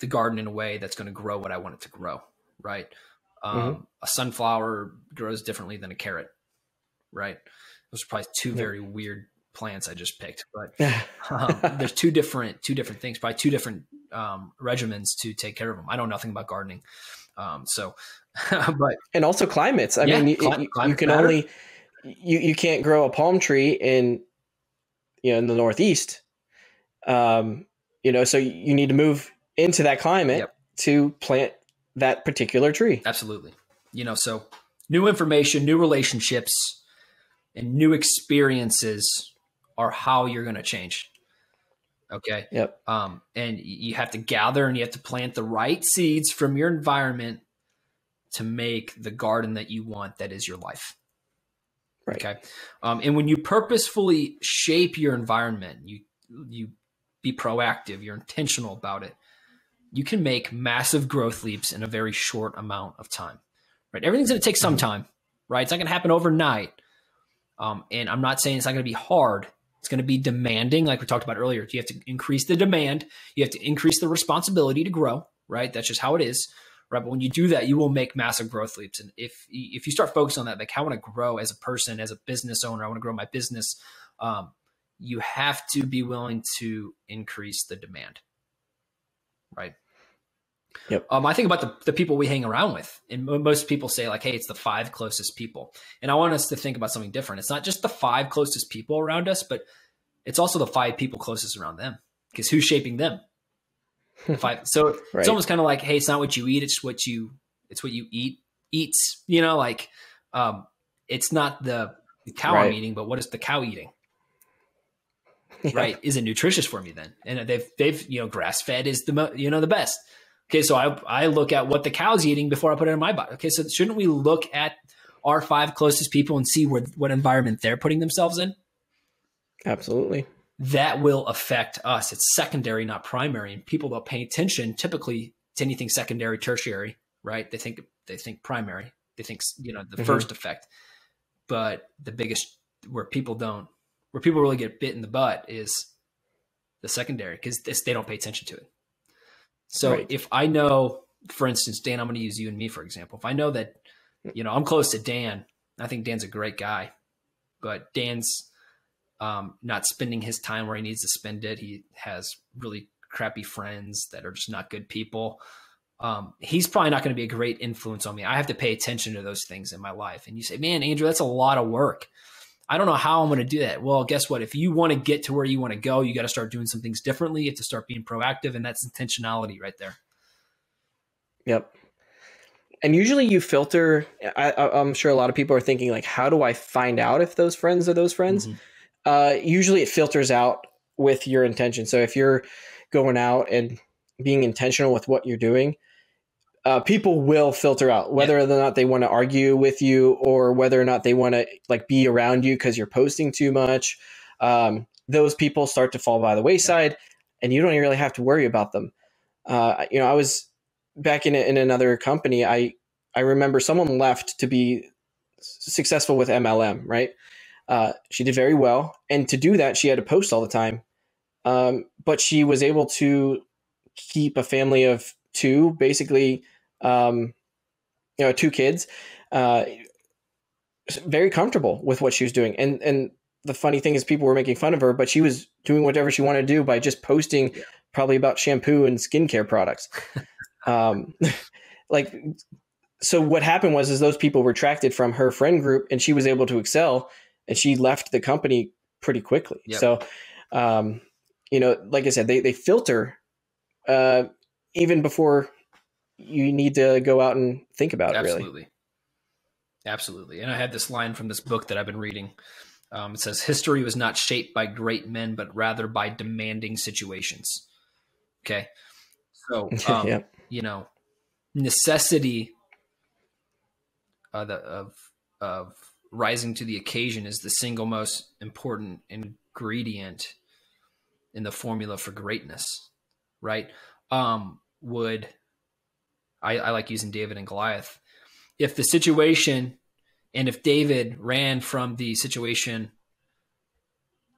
the garden in a way that's going to grow what I want it to grow, right? Um, mm-hmm. A sunflower grows differently than a carrot, right? Those are probably two very weird plants I just picked, but um, there's two different two different things, probably two different um, regimens to take care of them. I know nothing about gardening, um, so but and also climates. I yeah, mean, you, you can matter. only you you can't grow a palm tree in you know in the northeast. Um, you know, so you need to move into that climate yep. to plant that particular tree. Absolutely. You know, so new information, new relationships, and new experiences are how you're going to change. Okay. Yep. Um, and you have to gather and you have to plant the right seeds from your environment to make the garden that you want that is your life. Right. Okay. Um, and when you purposefully shape your environment, you you be proactive, you're intentional about it you can make massive growth leaps in a very short amount of time. Right? Everything's going to take some mm-hmm. time. Right? It's not going to happen overnight. Um, and I'm not saying it's not going to be hard. It's going to be demanding, like we talked about earlier. You have to increase the demand. You have to increase the responsibility to grow. Right? That's just how it is. Right? But when you do that, you will make massive growth leaps. And if if you start focusing on that, like I want to grow as a person, as a business owner, I want to grow my business. Um, you have to be willing to increase the demand right? Yep. Um, I think about the, the people we hang around with, and most people say like, "Hey, it's the five closest people," and I want us to think about something different. It's not just the five closest people around us, but it's also the five people closest around them, because who's shaping them? five. So right. it's almost kind of like, "Hey, it's not what you eat; it's what you it's what you eat eats." You know, like um, it's not the, the cow right. I'm eating, but what is the cow eating? Yeah. right? Is it nutritious for me then? And they've they've you know grass fed is the you know the best. Okay, so I I look at what the cow's eating before I put it in my body. Okay, so shouldn't we look at our five closest people and see what what environment they're putting themselves in? Absolutely. That will affect us. It's secondary, not primary. And people don't pay attention typically to anything secondary, tertiary, right? They think they think primary. They think you know the mm-hmm. first effect. But the biggest where people don't where people really get bit in the butt is the secondary because they don't pay attention to it. So right. if I know, for instance, Dan, I'm going to use you and me for example. If I know that, you know, I'm close to Dan, I think Dan's a great guy, but Dan's um, not spending his time where he needs to spend it. He has really crappy friends that are just not good people. Um, he's probably not going to be a great influence on me. I have to pay attention to those things in my life. And you say, man, Andrew, that's a lot of work. I don't know how I'm going to do that. Well, guess what? If you want to get to where you want to go, you got to start doing some things differently. You have to start being proactive, and that's intentionality right there. Yep. And usually you filter. I, am sure a lot of people are thinking like, how do I find out if those friends are those friends? Mm-hmm. Uh, usually it filters out with your intention. So if you're going out and being intentional with what you're doing, uh, people will filter out whether yeah. or not they want to argue with you or whether or not they want to like be around you because you're posting too much. Um, those people start to fall by the wayside, and you don't really have to worry about them. Uh, you know, I was back in in another company. I I remember someone left to be successful with MLM. Right, uh, she did very well, and to do that, she had to post all the time. Um, but she was able to keep a family of two, basically, um, you know, two kids, uh, very comfortable with what she was doing. And and the funny thing is, people were making fun of her, but she was doing whatever she wanted to do by just posting yeah. probably about shampoo and skincare products. um, like, so what happened was, is those people retracted from her friend group, and she was able to excel, and she left the company pretty quickly. Yep. So, um, you know, like I said, they they filter uh, even before you need to go out and think about it. Absolutely. Really. Absolutely. And I had this line from this book that I've been reading. Um, it says, History was not shaped by great men, but rather by demanding situations. Okay. So, um, yeah. you know, necessity uh, the, of, of rising to the occasion is the single most important ingredient in the formula for greatness, right? Um, would I, I like using David and Goliath. If the situation and if David ran from the situation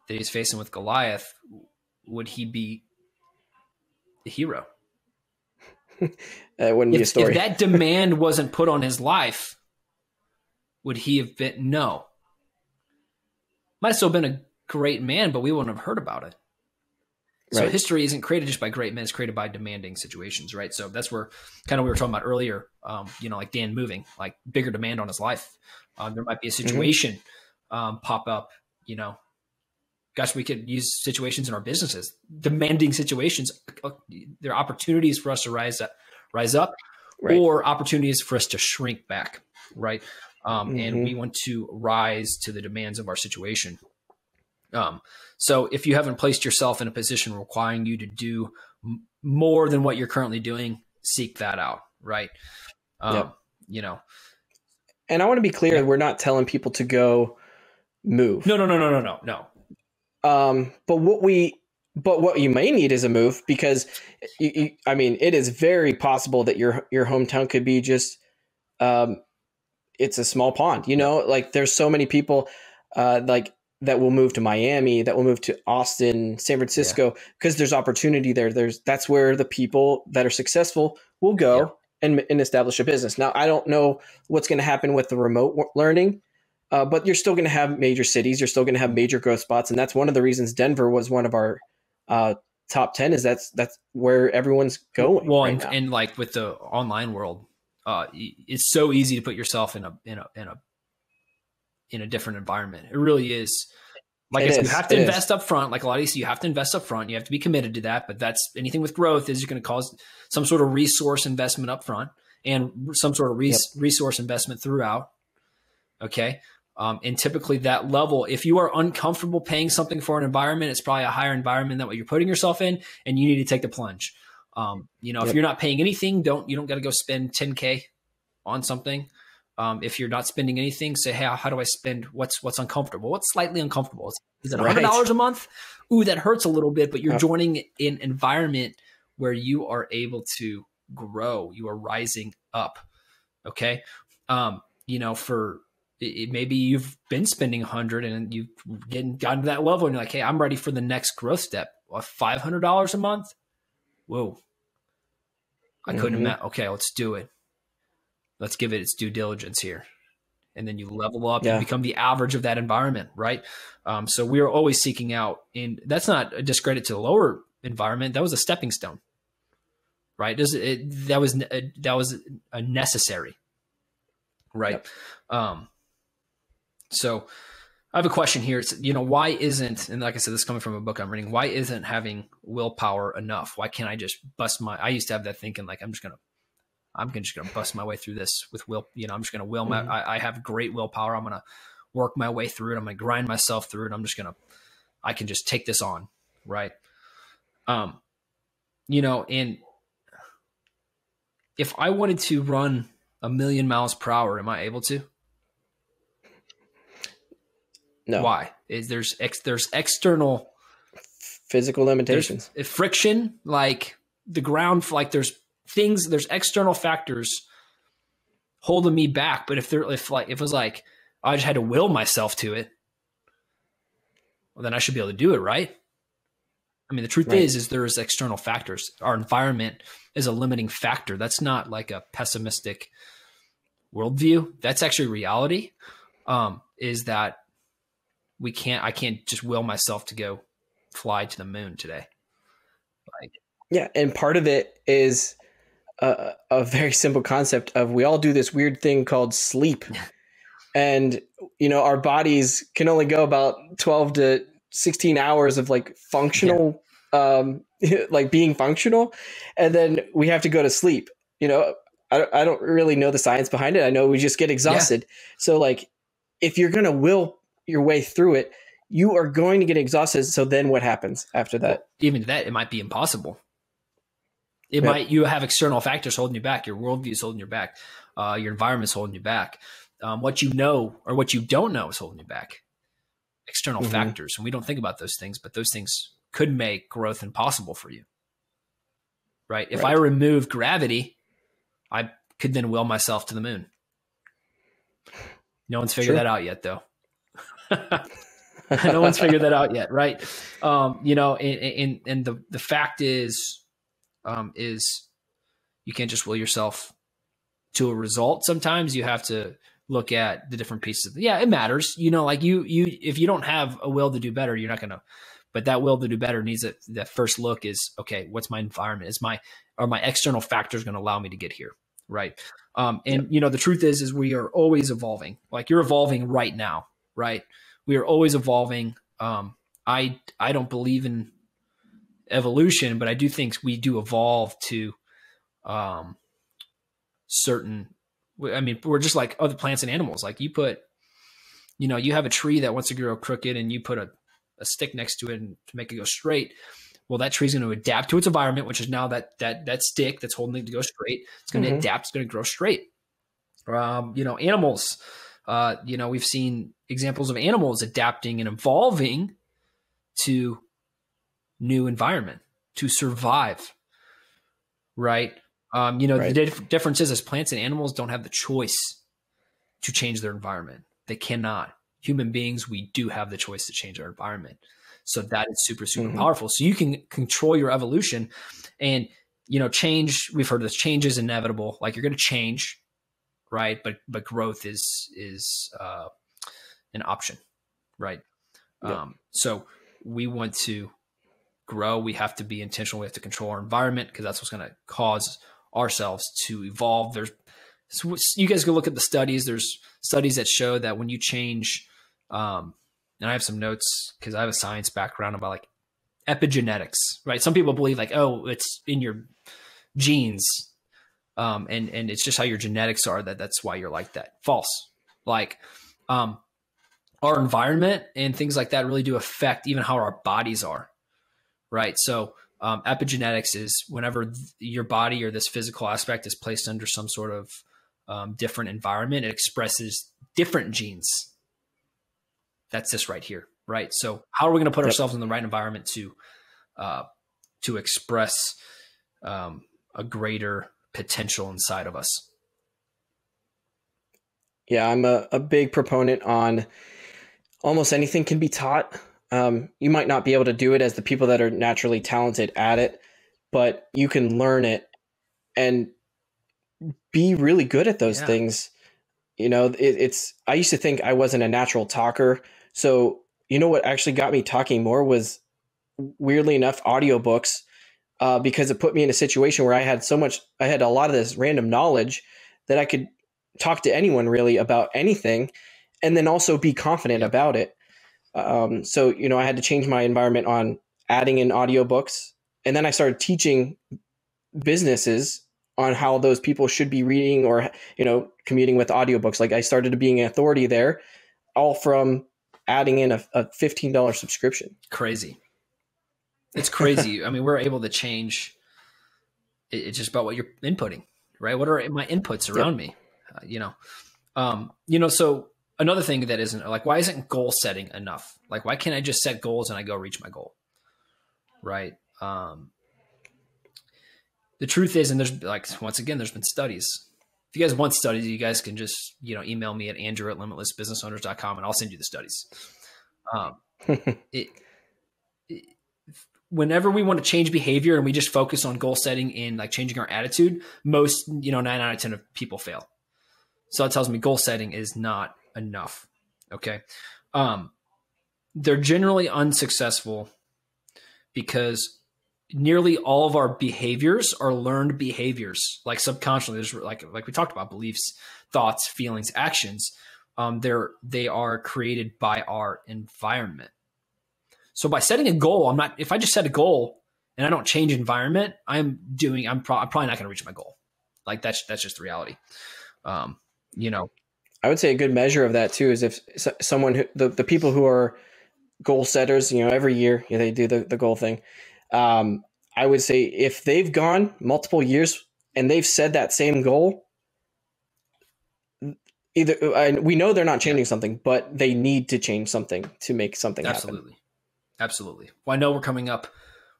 that he's facing with Goliath, would he be the hero? that wouldn't if, be a story. if that demand wasn't put on his life, would he have been no? Might have still been a great man, but we wouldn't have heard about it. So history isn't created just by great men; it's created by demanding situations, right? So that's where kind of we were talking about earlier. Um, you know, like Dan moving, like bigger demand on his life. Um, there might be a mm-hmm. situation mm-hmm. um, pop up. You know, gosh, we could use situations in our businesses, demanding situations. Uh, there are opportunities for us to rise up, rise up, right. or opportunities for us to shrink back, right? Um, mm-hmm. And we want to rise to the demands of our situation. Um, so if you haven't placed yourself in a position requiring you to do m- more than what you're currently doing, seek that out. Right. Um, yep. You know, and I want to be clear, yeah. we're not telling people to go move. No, no, no, no, no, no, no. Um, but what we, but what you may need is a move because, you, you, I mean, it is very possible that your your hometown could be just, um, it's a small pond. You know, like there's so many people, uh, like that will move to Miami, that will move to Austin, San Francisco, because yeah. there's opportunity there. There's that's where the people that are successful will go yeah. and, and establish a business. Now, I don't know what's going to happen with the remote learning, uh, but you're still going to have major cities. You're still going to have major growth spots, and that's one of the reasons Denver was one of our uh, top ten. Is that's that's where everyone's going. Well, right and, and, like with the online world, uh, it's so easy to put yourself in a in a in a in a different environment. It really is. Like I said, you have to invest is. up front. Like a lot of these, you have to invest up front. You have to be committed to that. But that's anything with growth is going to cause some sort of resource investment up front and some sort of res- yep. resource investment throughout. Okay. Um, and typically that level, if you are uncomfortable paying something for an environment, it's probably a higher environment than what you're putting yourself in, and you need to take the plunge. Um, you know, yep. if you're not paying anything, don't you don't got to go spend 10k on something Um, if you're not spending anything, say, hey, how do I spend? What's what's uncomfortable? What's slightly uncomfortable? Is, it hundred dollars right. a month? Ooh, that hurts a little bit, but you're joining an environment where you are able to grow. You are rising up. Okay, um, you know, for it, maybe you've been spending hundred and you've getting gotten to that level, and you're like, hey, I'm ready for the next growth step. Five hundred dollars a month. Whoa, I couldn't mm-hmm. imagine. Okay, let's do it let's give it its due diligence here. And then you level up yeah. and become the average of that environment right? Um, so we are always seeking out and that's not a discredit to the lower environment. That was a stepping stone right? Does it, that was that was a necessary right? Um, so i have a question here. It's you know why isn't and like i said this is coming from a book i'm reading why isn't having willpower enough? Why can't i just bust my i used to have that thinking like i'm just gonna I'm just going to bust my way through this with will. You know, I'm just going to will my. Mm-hmm. I, I, have great willpower. I'm going to work my way through it. I'm going to grind myself through it. I'm just going to. I can just take this on, right? Um, you know, and if I wanted to run a million miles per hour, am I able to? No. Why? Is there's ex, there's external physical limitations, friction, like the ground, like there's things there's external factors holding me back but if there if like if it was like i just had to will myself to it well then i should be able to do it right? I mean the truth right. is is there's external factors. Our environment is a limiting factor. That's not like a pessimistic worldview. That's actually reality um is that we can't i can't just will myself to go fly to the moon today. Like yeah and part of it is a, a very simple concept of we all do this weird thing called sleep. and you know our bodies can only go about 12 to 16 hours of like functional yeah. um like being functional. And then we have to go to sleep. You know I, I don't really know the science behind it. I know we just get exhausted. Yeah. so like if you're gonna will your way through it you are going to get exhausted. So then what happens after that? Well, even that it might be impossible it yep. might you have external factors holding you back. Your worldview is holding you back. Uh, your environment's holding you back. Um, what you know or what you don't know is holding you back. External mm-hmm. factors, and we don't think about those things, but those things could make growth impossible for you. Right? If right. I remove gravity, I could then will myself to the moon. No one's figured that out yet, though. no one's figured that out yet, right? Um, you know, and, and, and the the fact is, um, is you can't just will yourself to a result. Sometimes you have to look at the different pieces. Yeah, it matters. You know, like you, you, if you don't have a will to do better, you're not going to, but that will to do better needs that, that first look is, okay, what's my environment? Is my, are my external factors going to allow me to get here? Right. Um, and yep. you know, the truth is, is we are always evolving. Like you're evolving right now, right? We are always evolving. Um, I, I don't believe in evolution, but I do think we do evolve to um, certain. I mean, we're just like other plants and animals. Like you put, you know, you have a tree that wants to grow crooked, and you put a, a stick next to it and to make it go straight. Well, that tree is going to adapt to its environment, which is now that that that stick that's holding it to go straight. It's going to mm-hmm. adapt. It's going to grow straight. Um, you know, animals. Uh, you know, we've seen examples of animals adapting and evolving to new environment to survive. Right. Um, you know, right. the dif- difference is as plants and animals don't have the choice to change their environment. They cannot. Human beings, we do have the choice to change our environment. So that is super, super mm-hmm. powerful. So you can control your evolution and, you know, change, we've heard this change is inevitable. Like you're going to change, right? But, but growth is, is, uh, an option, right? Um, so we want to grow, we have to be intentional. We have to control our environment because that's what's going to cause ourselves to evolve. There's you guys go look at the studies. There's studies that show that when you change, um, and I have some notes because I have a science background about like epigenetics, right? Some people believe like, oh, it's in your genes, um, and and it's just how your genetics are that that's why you're like that. False. Like, um, our environment and things like that really do affect even how our bodies are right? So um, epigenetics is whenever th- your body or this physical aspect is placed under some sort of um, different environment, it expresses different genes. That's this right here, right? So how are we going to put yep. ourselves in the right environment to uh, to express um, a greater potential inside of us? Yeah, I'm a, a big proponent on almost anything can be taught. Um, you might not be able to do it as the people that are naturally talented at it, but you can learn it and be really good at those yeah. things. You know, it, it's, I used to think I wasn't a natural talker. So, you know, what actually got me talking more was weirdly enough, audiobooks, uh, because it put me in a situation where I had so much, I had a lot of this random knowledge that I could talk to anyone really about anything and then also be confident about it. Um, so, you know, I had to change my environment on adding in audiobooks. And then I started teaching businesses on how those people should be reading or, you know, commuting with audiobooks. Like I started being an authority there, all from adding in a, a $15 subscription. Crazy. It's crazy. I mean, we're able to change. It's just about what you're inputting, right? What are my inputs around yep. me? Uh, you know, um, you know. So another thing that isn't like, why isn't goal setting enough? Like, why can't I just set goals and I go reach my goal? Right. Um, the truth is, and there's like once again, there's been studies. If you guys want studies, you guys can just you know email me at andrew at limitlessbusinessowners.com and I'll send you the studies. Um, it, it, whenever we want to change behavior and we just focus on goal setting and like changing our attitude, most you know nine out of ten of people fail. So that tells me goal setting is not enough. Okay, um, they're generally unsuccessful because nearly all of our behaviors are learned behaviors like subconsciously there's like like we talked about beliefs thoughts feelings actions um, they're they are created by our environment. So by setting a goal i'm not if i just set a goal and i don't change environment i'm doing i'm, pro- I'm probably not going to reach my goal. Like that's that's just the reality. Um, you know i would say a good measure of that too is if someone who the, the people who are goal setters you know every year you know, they do the, the goal thing um, I would say if they've gone multiple years and they've said that same goal, either and we know they're not changing something, but they need to change something to make something Absolutely. happen. Absolutely. Well, I know we're coming up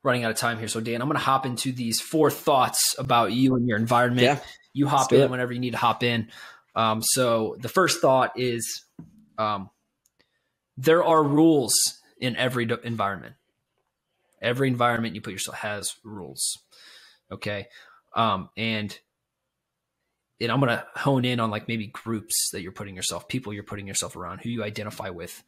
running out of time here. So Dan, I'm going to hop into these four thoughts about you and your environment. Yeah, you hop in whenever you need to hop in. Um, so the first thought is um, there are rules in every environment. Every environment you put yourself has rules. Okay. Um, and and I'm gonna hone in on like maybe groups that you're putting yourself, people you're putting yourself around, who you identify with.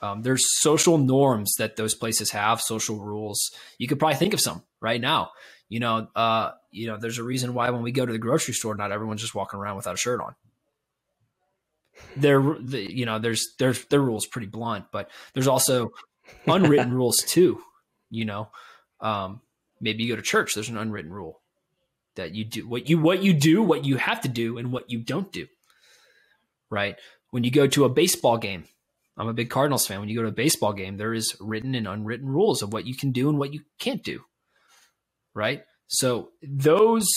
Um, there's social norms that those places have, social rules. You could probably think of some right now. You know, uh, you know, there's a reason why when we go to the grocery store, not everyone's just walking around without a shirt on. There, the, you know, there's there's their rules pretty blunt, but there's also unwritten rules too you know? Um, maybe you go to church there's an unwritten rule that you do what you what you do what you have to do and what you don't do right? When you go to a baseball game i'm a big cardinals fan when you go to a baseball game there is written and unwritten rules of what you can do and what you can't do right? So those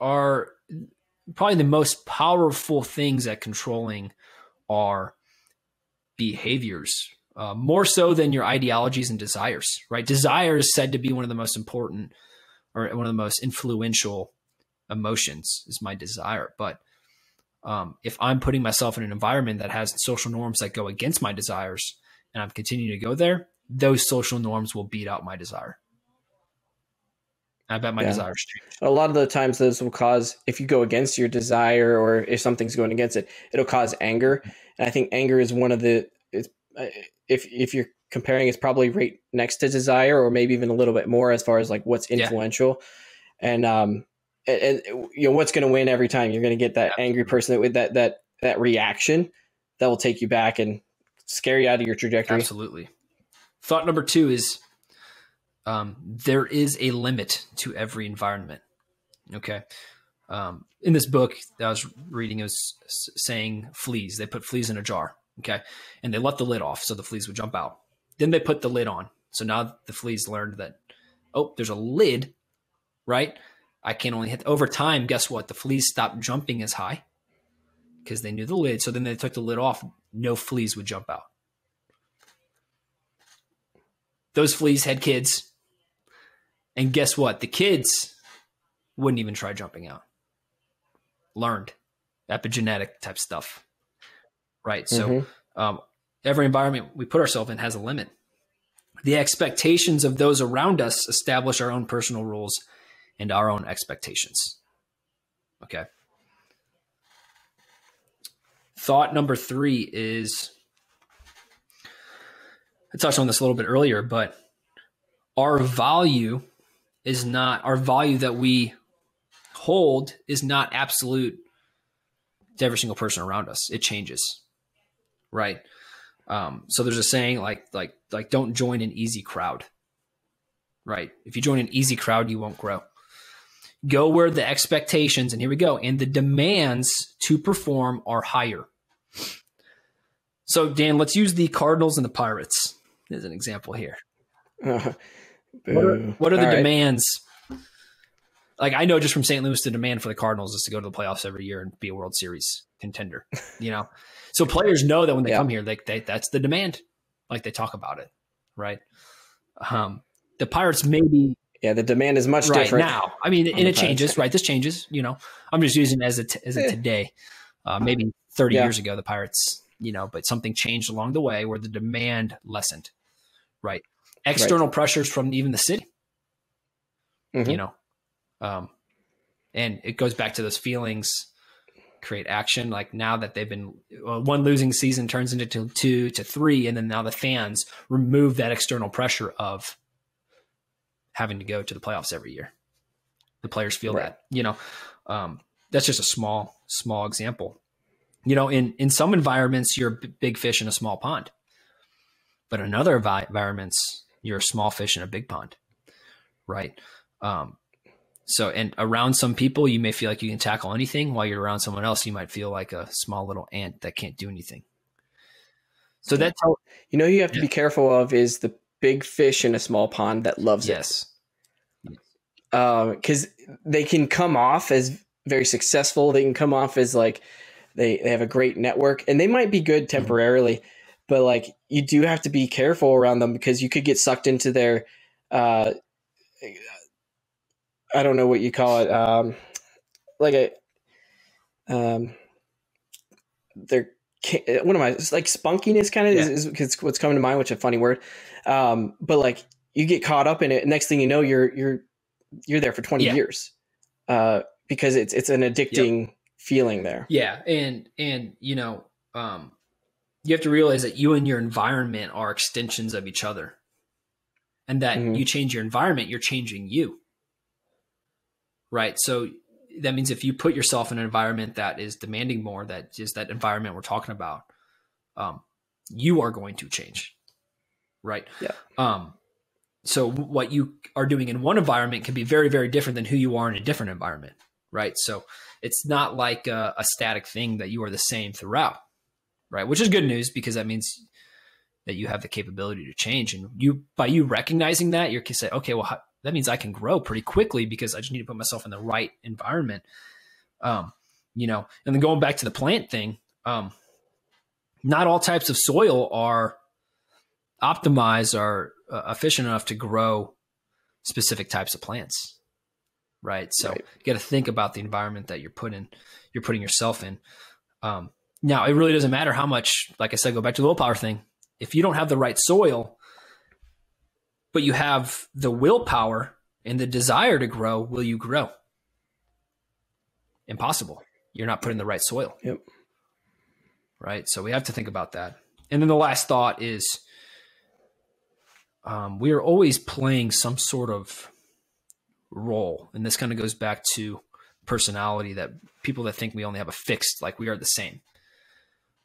are probably the most powerful things at controlling our behaviors uh, more so than your ideologies and desires, right? Desire is said to be one of the most important or one of the most influential emotions is my desire. But um, if I'm putting myself in an environment that has social norms that go against my desires and I'm continuing to go there, those social norms will beat out my desire. I bet my yeah. desires change. A lot of the times, those will cause, if you go against your desire or if something's going against it, it'll cause anger. And I think anger is one of the, it's, if if you're comparing, it's probably right next to desire, or maybe even a little bit more as far as like what's influential, yeah. and um, and, and, you know what's going to win every time. You're going to get that Absolutely. angry person that with that that that reaction that will take you back and scare you out of your trajectory. Absolutely. Thought number two is um, there is a limit to every environment. Okay. Um, in this book that I was reading, it was saying fleas. They put fleas in a jar. Okay. And they let the lid off so the fleas would jump out. Then they put the lid on. So now the fleas learned that, oh, there's a lid, right? I can only hit over time. Guess what? The fleas stopped jumping as high because they knew the lid. So then they took the lid off, no fleas would jump out. Those fleas had kids. And guess what? The kids wouldn't even try jumping out. Learned epigenetic type stuff. Right. So mm-hmm. um, every environment we put ourselves in has a limit. The expectations of those around us establish our own personal rules and our own expectations. Okay. Thought number three is I touched on this a little bit earlier, but our value is not our value that we hold is not absolute to every single person around us. It changes. Right. Um, so there's a saying like like like don't join an easy crowd. Right. If you join an easy crowd, you won't grow. Go where the expectations, and here we go, and the demands to perform are higher. So, Dan, let's use the Cardinals and the Pirates as an example here. Uh, what, are, what are, the All demands? Right. Like I know just from St. Louis, the demand for the Cardinals is to go to the playoffs every year and be a World Series contender. You know, so players know that when they yeah. come here, like they, that's the demand. Like they talk about it, right? Um, the Pirates maybe yeah, the demand is much right different now. I mean, and it changes, right? This changes. You know, I'm just using it as a t- as a today. Uh, maybe 30 yeah. years ago, the Pirates, you know, but something changed along the way where the demand lessened, right? External right. pressures from even the city, mm-hmm. you know, um, and it goes back to those feelings create action. Like now that they've been well, one losing season turns into two to three, and then now the fans remove that external pressure of having to go to the playoffs every year. The players feel right. that, you know, um, that's just a small, small example. You know, in, in some environments, you're a big fish in a small pond, but in other environments, you're a small fish in a big pond, right? Um, so, and around some people, you may feel like you can tackle anything, while you're around someone else, you might feel like a small little ant that can't do anything. So that's how you know you have to yeah. be careful of is the big fish in a small pond that loves it. yes. it. Because uh, they can come off as very successful. They can come off as like they, they have a great network and they might be good mm-hmm. But like you do have to be careful around them because you could get sucked into their, uh, I don't know what you call it, um, like a, um, their what am I? It's like spunkiness kind of yeah. is, is, what's coming to mind, which is a funny word. Um, but like you get caught up in it. Next thing you know, you're you're you're there for 20 yeah. years uh, because it's it's an addicting yep. feeling there. Yeah, and and you know, um, you have to realize that you and your environment are extensions of each other, and that mm-hmm. you change your environment, you're changing you. Right. So that means if you put yourself in an environment that is demanding more, that is that environment we're talking about, um, you are going to change right? Yeah. Um, so what you are doing in one environment can be very, very different than who you are in a different environment, right? So it's not like a, a static thing that you are the same throughout, right? Which is good news because that means that you have the capability to change, and you by you recognizing that, you're say, okay, well, that means I can grow pretty quickly because I just need to put myself in the right environment. Um, you know, and then going back to the plant thing, um, not all types of soil are optimized are uh, efficient enough to grow specific types of plants right so right. you got to think about the environment that you're putting you're putting yourself in um, now it really doesn't matter how much like i said go back to the willpower thing. If you don't have the right soil but you have the willpower and the desire to grow will you grow? Impossible. You're not putting the right soil. Yep. Right? So we have to think about that. And then the last thought is um, we are always playing some sort of role. And this kind of goes back to personality that people that think we only have a fixed, like we are the same.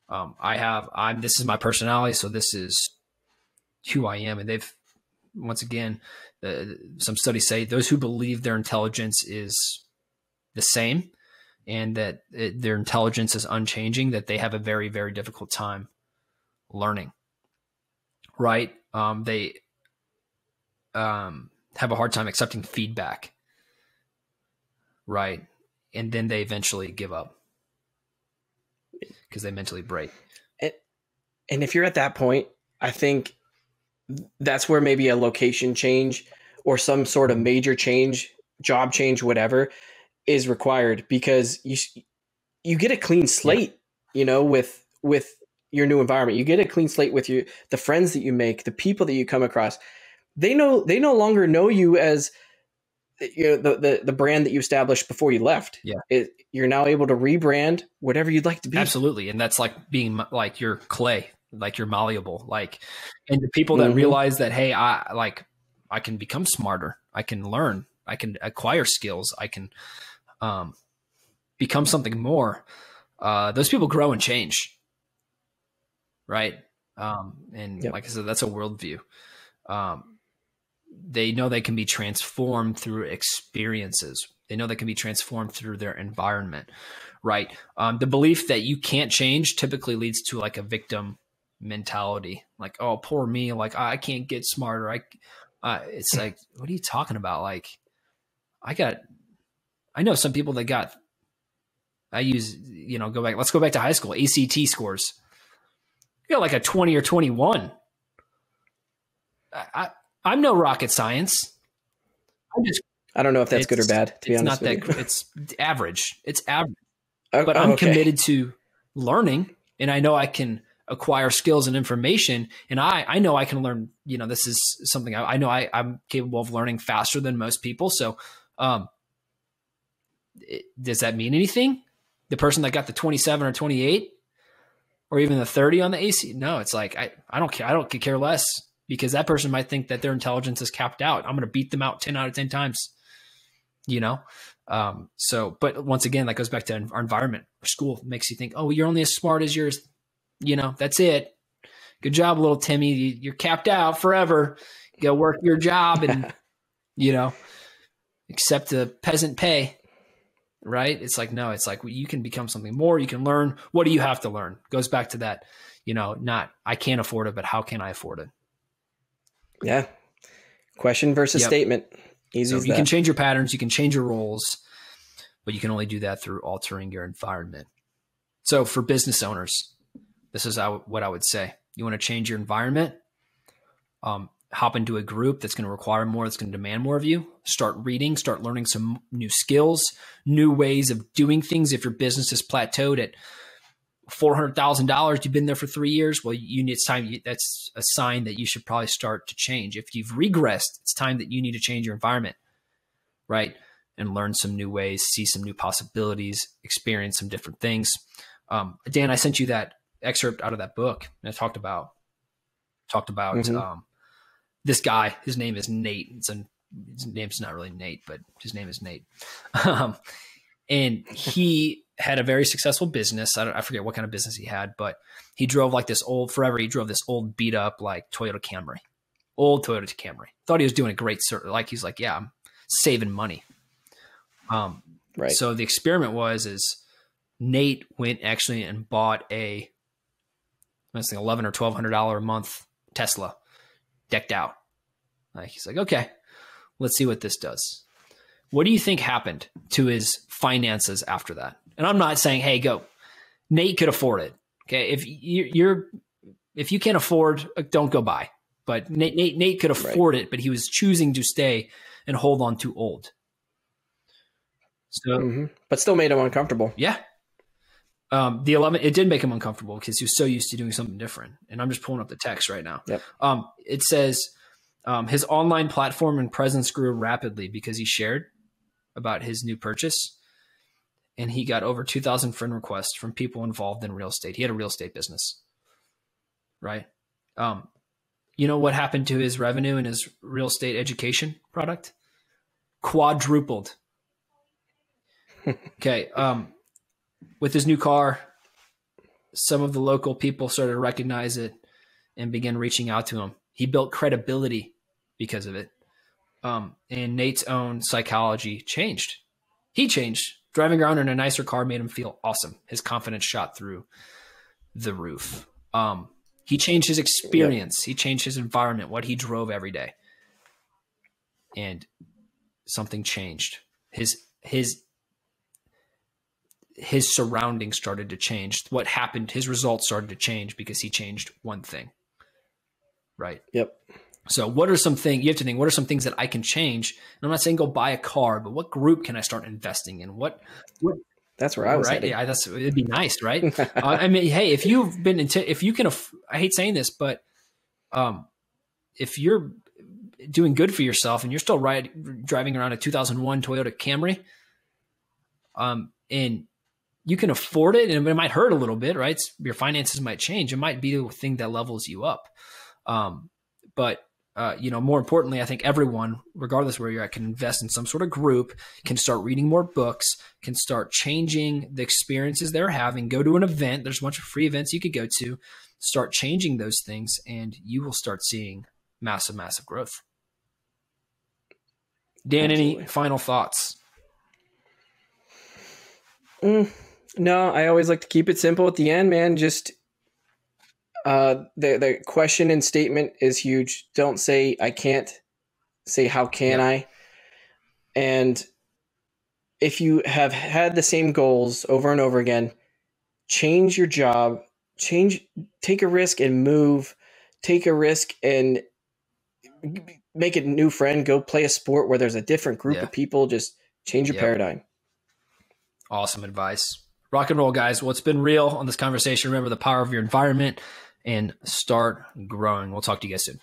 Um, I have, I'm, this is my personality. So this is who I am. And they've, once again, uh, some studies say those who believe their intelligence is the same and that it, their intelligence is unchanging, that they have a very, very difficult time learning. Right? Um, they um, have a hard time accepting feedback, right? And then they eventually give up. Because they mentally break. And, and if you're at that point, I think that's where maybe a location change or some sort of major change, job change, whatever, is required because you you get a clean slate, yeah. you know, with with your new environment. You get a clean slate with you the friends that you make, the people that you come across. They know they no longer know you as you know the the, the brand that you established before you left. Yeah, it, you're now able to rebrand whatever you'd like to be. Absolutely, and that's like being like your clay, like you're malleable. Like, and the people that mm-hmm. realize that hey, I like I can become smarter. I can learn. I can acquire skills. I can um, become something more. Uh, those people grow and change, right? Um, and yep. like I said, that's a worldview. Um, they know they can be transformed through experiences. They know they can be transformed through their environment, right? Um, the belief that you can't change typically leads to like a victim mentality, like oh poor me, like I can't get smarter. I, uh, it's like what are you talking about? Like I got, I know some people that got. I use you know go back. Let's go back to high school ACT scores. You got like a twenty or twenty one. I, I'm no rocket science. I'm just. I don't know if that's good or bad. To it's not that. It's average. It's average. Oh, but I'm okay. committed to learning, and I know I can acquire skills and information. And I, I know I can learn. You know, this is something I, I know I, I'm capable of learning faster than most people. So, um, it, does that mean anything? The person that got the 27 or 28, or even the 30 on the AC? No, it's like I, I don't care. I don't care less because that person might think that their intelligence is capped out. I'm going to beat them out 10 out of 10 times, you know? Um, so, but once again, that goes back to our environment. Our school makes you think, oh, you're only as smart as yours. You know, that's it. Good job, little Timmy. You're capped out forever. Go work your job and, you know, accept the peasant pay. Right. It's like, no, it's like you can become something more. You can learn. What do you have to learn? Goes back to that, you know, not I can't afford it, but how can I afford it? Yeah. Question versus yep. statement. Easy. So you can change your patterns, you can change your roles, but you can only do that through altering your environment. So for business owners, this is what I would say. You want to change your environment, um, hop into a group that's going to require more, that's going to demand more of you. Start reading, start learning some new skills, new ways of doing things. If your business is plateaued at four hundred thousand dollars. You've been there for three years. Well, you need it's time. That's a sign that you should probably start to change. If you've regressed, it's time that you need to change your environment, right? And learn some new ways, see some new possibilities, experience some different things. Um, Dan, I sent you that excerpt out of that book, and I talked about talked about mm-hmm. um, this guy. His name is Nate. It's a, his name's not really Nate, but his name is Nate. Um, and he had a very successful business. I, I, forget what kind of business he had, but he drove like this old forever. He drove this old beat up like Toyota Camry, old Toyota Camry. Thought he was doing a great sort. Like he's like, yeah, I'm saving money. Um, right. So the experiment was is Nate went actually and bought a, I think eleven or twelve hundred dollar a month Tesla, decked out. Like he's like, okay, let's see what this does. What do you think happened to his finances after that? And I'm not saying, hey, go. Nate could afford it. Okay, if you're if you can't afford, uh, don't go buy. But Nate Nate, Nate could afford right. it, but he was choosing to stay and hold on to old. So, mm-hmm. but still made him uncomfortable. Yeah. Um, the 11, it did make him uncomfortable because he was so used to doing something different. And I'm just pulling up the text right now. Yep. Um, it says um, his online platform and presence grew rapidly because he shared about his new purchase and he got over 2000 friend requests from people involved in real estate. He had a real estate business right? Um, you know what happened to his revenue and his real estate education product? Quadrupled. Okay um, with his new car some of the local people started to recognize it and began reaching out to him. He built credibility because of it. Um, and nate's own psychology changed. He changed driving around in a nicer car made him feel awesome. His confidence shot through the roof. Um, he changed his experience. He changed his environment, what he drove every day, and something changed. His his his surroundings started to change. What happened, his results started to change because he changed one thing. Right. Yep. So, what are some things you have to think? What are some things that I can change? And I'm not saying go buy a car, but what group can I start investing in? What, what that's where I was. Right? Heading. Yeah, that's it'd be nice, right? uh, I mean, hey, if you've been into, if you can, I hate saying this, but um, if you're doing good for yourself and you're still ride, driving around a 2001 Toyota Camry, um, and you can afford it, and it might hurt a little bit, right? Your finances might change. It might be the thing that levels you up. Um, but uh, you know, more importantly, I think everyone, regardless where you're at, can invest in some sort of group, can start reading more books, can start changing the experiences they're having. Go to an event. There's a bunch of free events you could go to. Start changing those things, and you will start seeing massive, massive growth. Dan, Absolutely. any final thoughts? Mm, no, I always like to keep it simple at the end, man. Just uh, the the question and statement is huge. Don't say I can't. Say how can I? And if you have had the same goals over and over again, change your job, change, take a risk and move, take a risk and make a new friend, go play a sport where there's a different group yeah. of people, just change your yep. paradigm. Awesome advice. Rock and roll, guys. Well, it's been real on this conversation. Remember the power of your environment and start growing. We'll talk to you guys soon.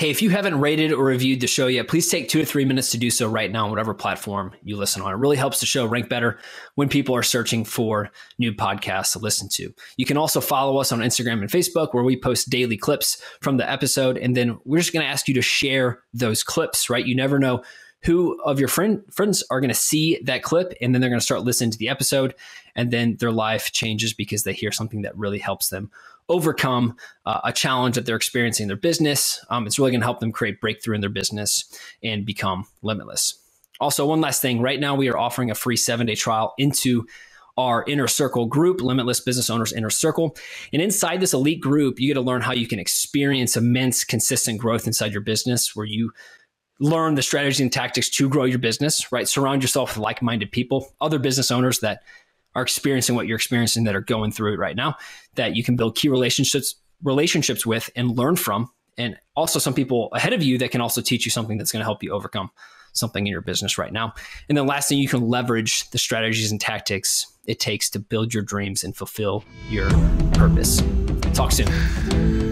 Hey, if you haven't rated or reviewed the show yet, please take two to three minutes to do so right now on whatever platform you listen on. It really helps the show rank better when people are searching for new podcasts to listen to. You can also follow us on Instagram and Facebook where we post daily clips from the episode. And then we're just going to ask you to share those clips, right? You never know who of your friend friends are going to see that clip and then they're going to start listening to the episode and then their life changes because they hear something that really helps them overcome uh, a challenge that they're experiencing in their business. Um, it's really going to help them create breakthrough in their business and become limitless. Also, one last thing right now, we are offering a free seven day trial into our inner circle group, Limitless Business Owners Inner Circle. And inside this elite group, you get to learn how you can experience immense, consistent growth inside your business where you learn the strategies and tactics to grow your business, right? Surround yourself with like minded people, other business owners that are experiencing what you're experiencing that are going through it right now that you can build key relationships relationships with and learn from. And also some people ahead of you that can also teach you something that's going to help you overcome something in your business right now. And then last thing you can leverage the strategies and tactics it takes to build your dreams and fulfill your purpose. Talk soon